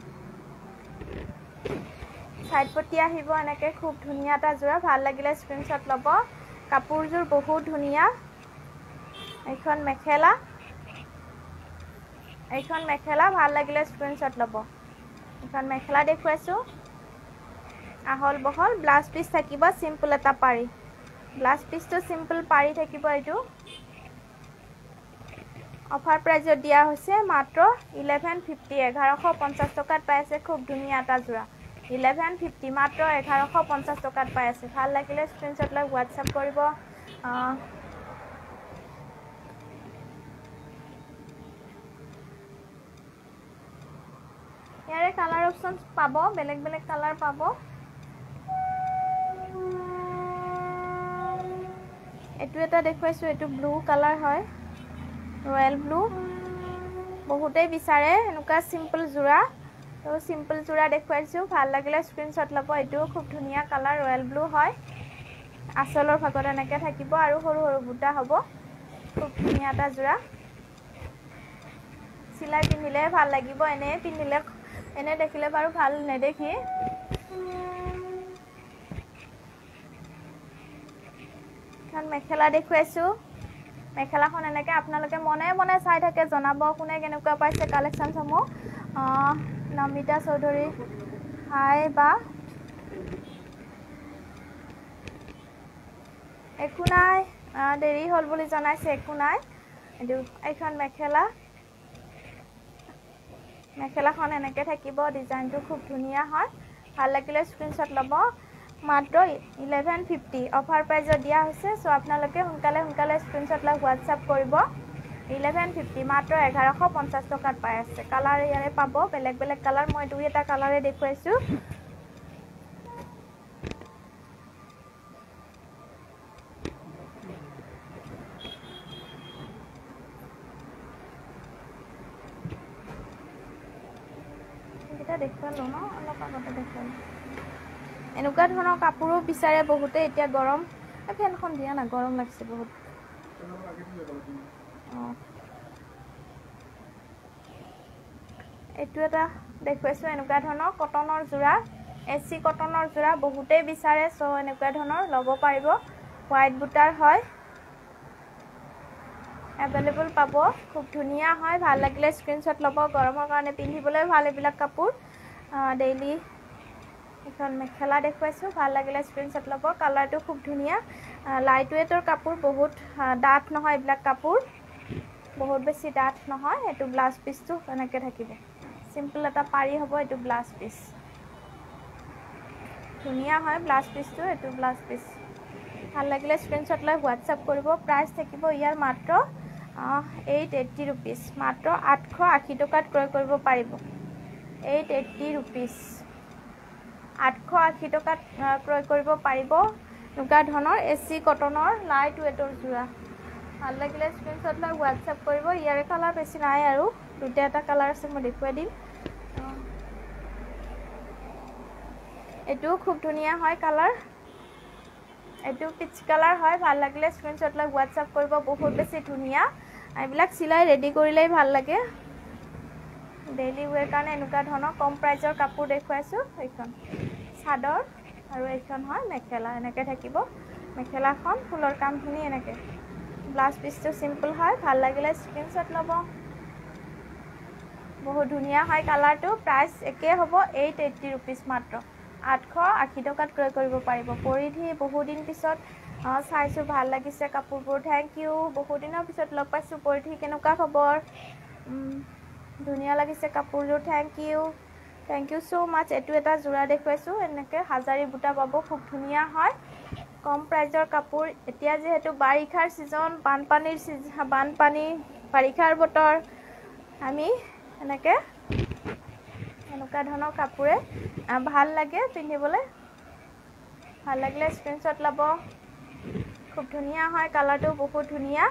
ছাইড পতি আহিব এনেকৈ খুব ধুনীয়া এটা যোৰা ভাল লাগিলে স্ক্ৰীনশ্বট ল'ব। কাপোৰযোৰ বহুত ধুনীয়া। এইখন মেখেলা। এইখন মেখেলা ভাল লাগিলে স্ক্ৰীনশ্বট ল'ব। এইখন মেখেলা দেখুৱাইছোঁ। আহল বহল ব্লাউজ পিচ থাকিব চিম্পল এটা পাৰি। ব্লাউজ পিচটো চিম্পল পাৰি থাকিব এইটো। অফাৰ প্ৰাইজত দিয়া হৈছে মাত্ৰ ইলেভেন ফিফটি এঘাৰশ পঞ্চাছ টকাত পাই আছে খুব ধুনীয়া এটা যোৰা। ইলেভেন ফিফটি মাত্ৰ এঘাৰশ পঞ্চাছ টকাত পাই আছে। ভাল লাগিলে স্ক্ৰীনশ্বট লৈ হোৱাটছআপ কৰিব। ইয়াৰে কালাৰ অপশ্যন পাব বেলেগ বেলেগ কালাৰ পাব। এইটো এটা দেখুৱাইছোঁ এইটো ব্লু কালাৰ হয় ৰয়েল ব্লু বহুতেই বিচাৰে এনেকুৱা চিম্পল যোৰা। তো চিম্পল যোৰা দেখুৱাইছোঁ ভাল লাগিলে স্ক্ৰীনশ্বট ল'ব এইটোও খুব ধুনীয়া কালাৰ ৰয়েল ব্লু হয়। আঁচলৰ ভাগত এনেকৈ থাকিব আৰু সৰু সৰু বুটা হ'ব খুব ধুনীয়া এটা যোৰা। চিলাই পিন্ধিলে ভাল লাগিব এনেই পিন্ধিলে এনে দেখিলে বাৰু ভাল নেদেখি। মেখেলা দেখুৱাইছোঁ। মেখেলাখন এনেকৈ আপোনালোকে মনে মনে চাই থাকে জনাব কোনে কেনেকুৱা পাইছে কালেকশ্যনসমূহ। নমিতা চৌধুৰী হাই বা। একো নাই দেৰি হ'ল বুলি জনাইছে একো নাই। এইটো এইখন মেখেলা। মেখেলাখন এনেকৈ থাকিব ডিজাইনটো খুব ধুনীয়া হয়। ভাল লাগিলে স্ক্ৰীনশ্বট ল'ব। মাত্ৰ ইলেভেন ফিফটি অফাৰ প্ৰাইজত দিয়া হৈছে চ' আপোনালোকে সোনকালে সোনকালে স্ক্ৰীনশ্বট লৈ হোৱাটছআপ কৰিব। ইলেভেন ফিফটি মাত্ৰ এঘাৰশ পঞ্চাছ টকাত পাই আছে। কালাৰ ইয়াৰে পাব। বেলেগ বেলেগ কালাৰ মই দুই এটা কালাৰে দেখুৱাইছোঁ। দেখুৱালোঁ ন? অলপ আগতে দেখুৱালোঁ। এনেকুৱা ধৰণৰ কাপোৰো বিচাৰে বহুতে এতিয়া গৰম। ফেনখন দিয়া না গৰম লাগিছে বহুত। এইটো এটা দেখুৱাইছোঁ এনেকুৱা ধৰণৰ কটনৰ যোৰা। এ চি কটনৰ যোৰা বহুতেই বিচাৰে চ' এনেকুৱা ধৰণৰ ল'ব পাৰিব। হোৱাইট বুটাৰ হয়। এভেইলেবল পাব। খুব ধুনীয়া হয় ভাল লাগিলে স্ক্ৰীনশ্বট ল'ব। গৰমৰ কাৰণে পিন্ধিবলৈ ভাল এইবিলাক কাপোৰ। ডেইলি এখন মেখেলা দেখুৱাইছোঁ ভাল লাগিলে স্ক্ৰীনশ্বট ল'ব। কালাৰটো খুব ধুনীয়া। লাইট ৱেটৰ কাপোৰ বহুত ডাঠ নহয় এইবিলাক কাপোৰ। বহুত বেছি ডাঠ নহয় এইটো ব্লাউজ পিচটো এনেকৈ থাকিব। চিম্পল এটা পাৰি হ'ব এইটো ব্লাউজ পিচ ধুনীয়া হয় ব্লাউজ পিচটো এইটো ব্লাউজ পিচ ভাল লাগিলে স্ক্ৰীনশ্বট লৈ হোৱাটছআপ কৰিব। প্ৰাইচ থাকিব ইয়াৰ মাত্ৰ এইট এইট্টি ৰুপিজ মাত্ৰ আঠশ আশী টকাত ক্ৰয় কৰিব পাৰিব। এইট এইট্টি ৰুপিজ আঠশ আশী টকাত ক্ৰয় কৰিব পাৰিব এনেকুৱা ধৰণৰ এ চি কটনৰ লাইট ৱেটৰ যোৰা। ভাল লাগিলে স্ক্ৰীনশ্বট লৈ হোৱাটছআপ কৰিব। ইয়াৰে কালাৰ বেছি নাই আৰু। দুটা এটা কালাৰ আছে মই দেখুৱাই দিম। এইটোও খুব ধুনীয়া হয় কালাৰ এইটো পিচ কালাৰ হয়। ভাল লাগিলে স্ক্ৰীনশ্বট লৈ হোৱাটছআপ কৰিব। বহুত বেছি ধুনীয়া। এইবিলাক চিলাই ৰেডি কৰিলেই ভাল লাগে। ডেইলি ৱেৰ কাৰণে এনেকুৱা ধৰণৰ কম প্ৰাইজৰ কাপোৰ দেখুৱাইছোঁ এইখন চাদৰ আৰু এইখন হয় মেখেলা এনেকৈ থাকিব। মেখেলাখন ফুলৰ কামখিনি এনেকৈ। ব্লাউজ পিচটো চিম্পল হয় ভাল লাগিলে স্ক্ৰীনশ্বট ল'ব। বহুত ধুনীয়া হয় কালাৰটো প্ৰাইচ একেই হ'ব এইট এইট্টি ৰুপিজ মাত্ৰ। আঠশ আশী টকাত ক্ৰয় কৰিব পাৰিব। পৰিধি বহুদিন পিছত চাইছোঁ ভাল লাগিছে কাপোৰবোৰ। থেংক ইউ বহুদিনৰ পিছত লগ পাইছোঁ পৰিধি কেনেকুৱা খবৰ? ধুনীয়া লাগিছে কাপোৰযোৰ। Thank you thank you so' much এইটো এটা যোৰা দেখুৱাইছোঁ এনেকৈ হাজাৰী বুটা পাব খুব ধুনীয়া হয়। কম প্ৰাইজৰ কাপোৰ। এতিয়া যিহেতু বাৰিষাৰ ছিজন বানপানীৰ ছিজ বানপানী বাৰিষাৰ বতৰ আমি এনেকৈ এনেকুৱা ধৰণৰ কাপোৰে ভাল লাগে পিন্ধিবলৈ। ভাল লাগিলে স্ক্ৰীনশ্বট ল'ব। খুব ধুনীয়া হয় কালাৰটো বহুত ধুনীয়া।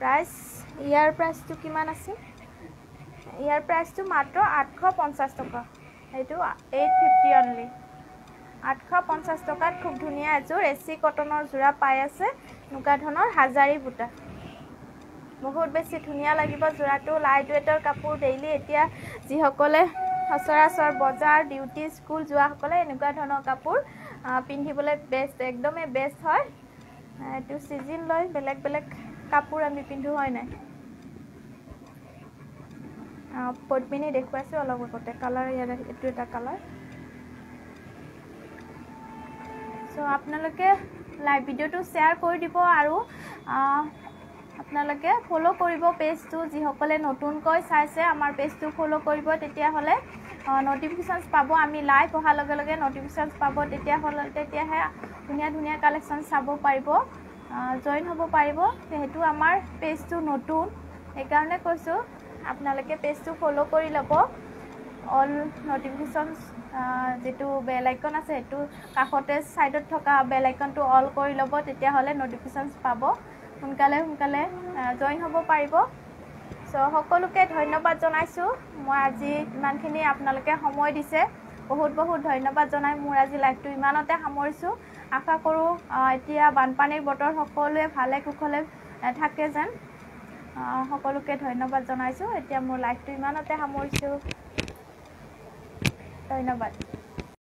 প্ৰাইচ ইয়াৰ প্ৰাইচটো কিমান আছে ইয়াৰ প্ৰাইচটো মাত্ৰ আঠশ পঞ্চাছ টকা। এইটো এইট ফিফটি অনলি আঠশ পঞ্চাছ টকাত খুব ধুনীয়া এযোৰ এ চি কটনৰ যোৰা পাই আছে এনেকুৱা ধৰণৰ হাজাৰী বুটা। বহুত বেছি ধুনীয়া লাগিব যোৰাটো লাইট ৱেটৰ কাপোৰ ডেইলি এতিয়া যিসকলে সচৰাচৰ বজাৰ ডিউটি স্কুল যোৱাসকলে এনেকুৱা ধৰণৰ কাপোৰ পিন্ধিবলৈ বেষ্ট একদমেই বেষ্ট হয়। এইটো ছিজন লৈ বেলেগ বেলেগ কাপোৰ আমি পিন্ধো হয় নাই? পদ্মিনী দেখুৱাইছোঁ অলপ আগতে কালাৰ ইয়াত এইটো এটা কালাৰ। চ' আপোনালোকে লাইভ ভিডিঅ'টো শ্বেয়াৰ কৰি দিব আৰু আপোনালোকে ফ'ল' কৰিব পেজটো যিসকলে নতুনকৈ চাইছে আমাৰ পেজটো ফ'ল' কৰিব তেতিয়াহ'লে নটিফিকেশ্যনছ পাব আমি লাইভ অহাৰ লগে লগে নটিফিকেশ্যনছ পাব তেতিয়াহ'লে তেতিয়াহে ধুনীয়া ধুনীয়া কালেকশ্যন চাব পাৰিব জইন হ'ব পাৰিব। যিহেতু আমাৰ পেজটো নতুন সেইকাৰণে কৈছোঁ আপোনালোকে পেজটো ফ'ল' কৰি ল'ব। অল নটিফিকেশ্যনছ যিটো বেল আইকন আছে সেইটো কাষতে ছাইডত থকা বেল আইকনটো অল কৰি ল'ব তেতিয়াহ'লে নটিফিকেশ্যনছ পাব। সোনকালে সোনকালে জইন হ'ব পাৰিব। চ' সকলোকে ধন্যবাদ জনাইছোঁ। মই আজি ইমানখিনি আপোনালোকে সময় দিছে। বহুত বহুত ধন্যবাদ জনাই মোৰ আজি লাইফটো ইমানতে সামৰিছোঁ। আশা কৰোঁ এতিয়া বানপানীৰ বতৰ সকলোৱে ভালে কুশলে থাকে যেন। সকলোকে ধন্যবাদ জনাইছোঁ। এতিয়া মোৰ লাইফটো ইমানতে সামৰিছোঁ। ধন্যবাদ।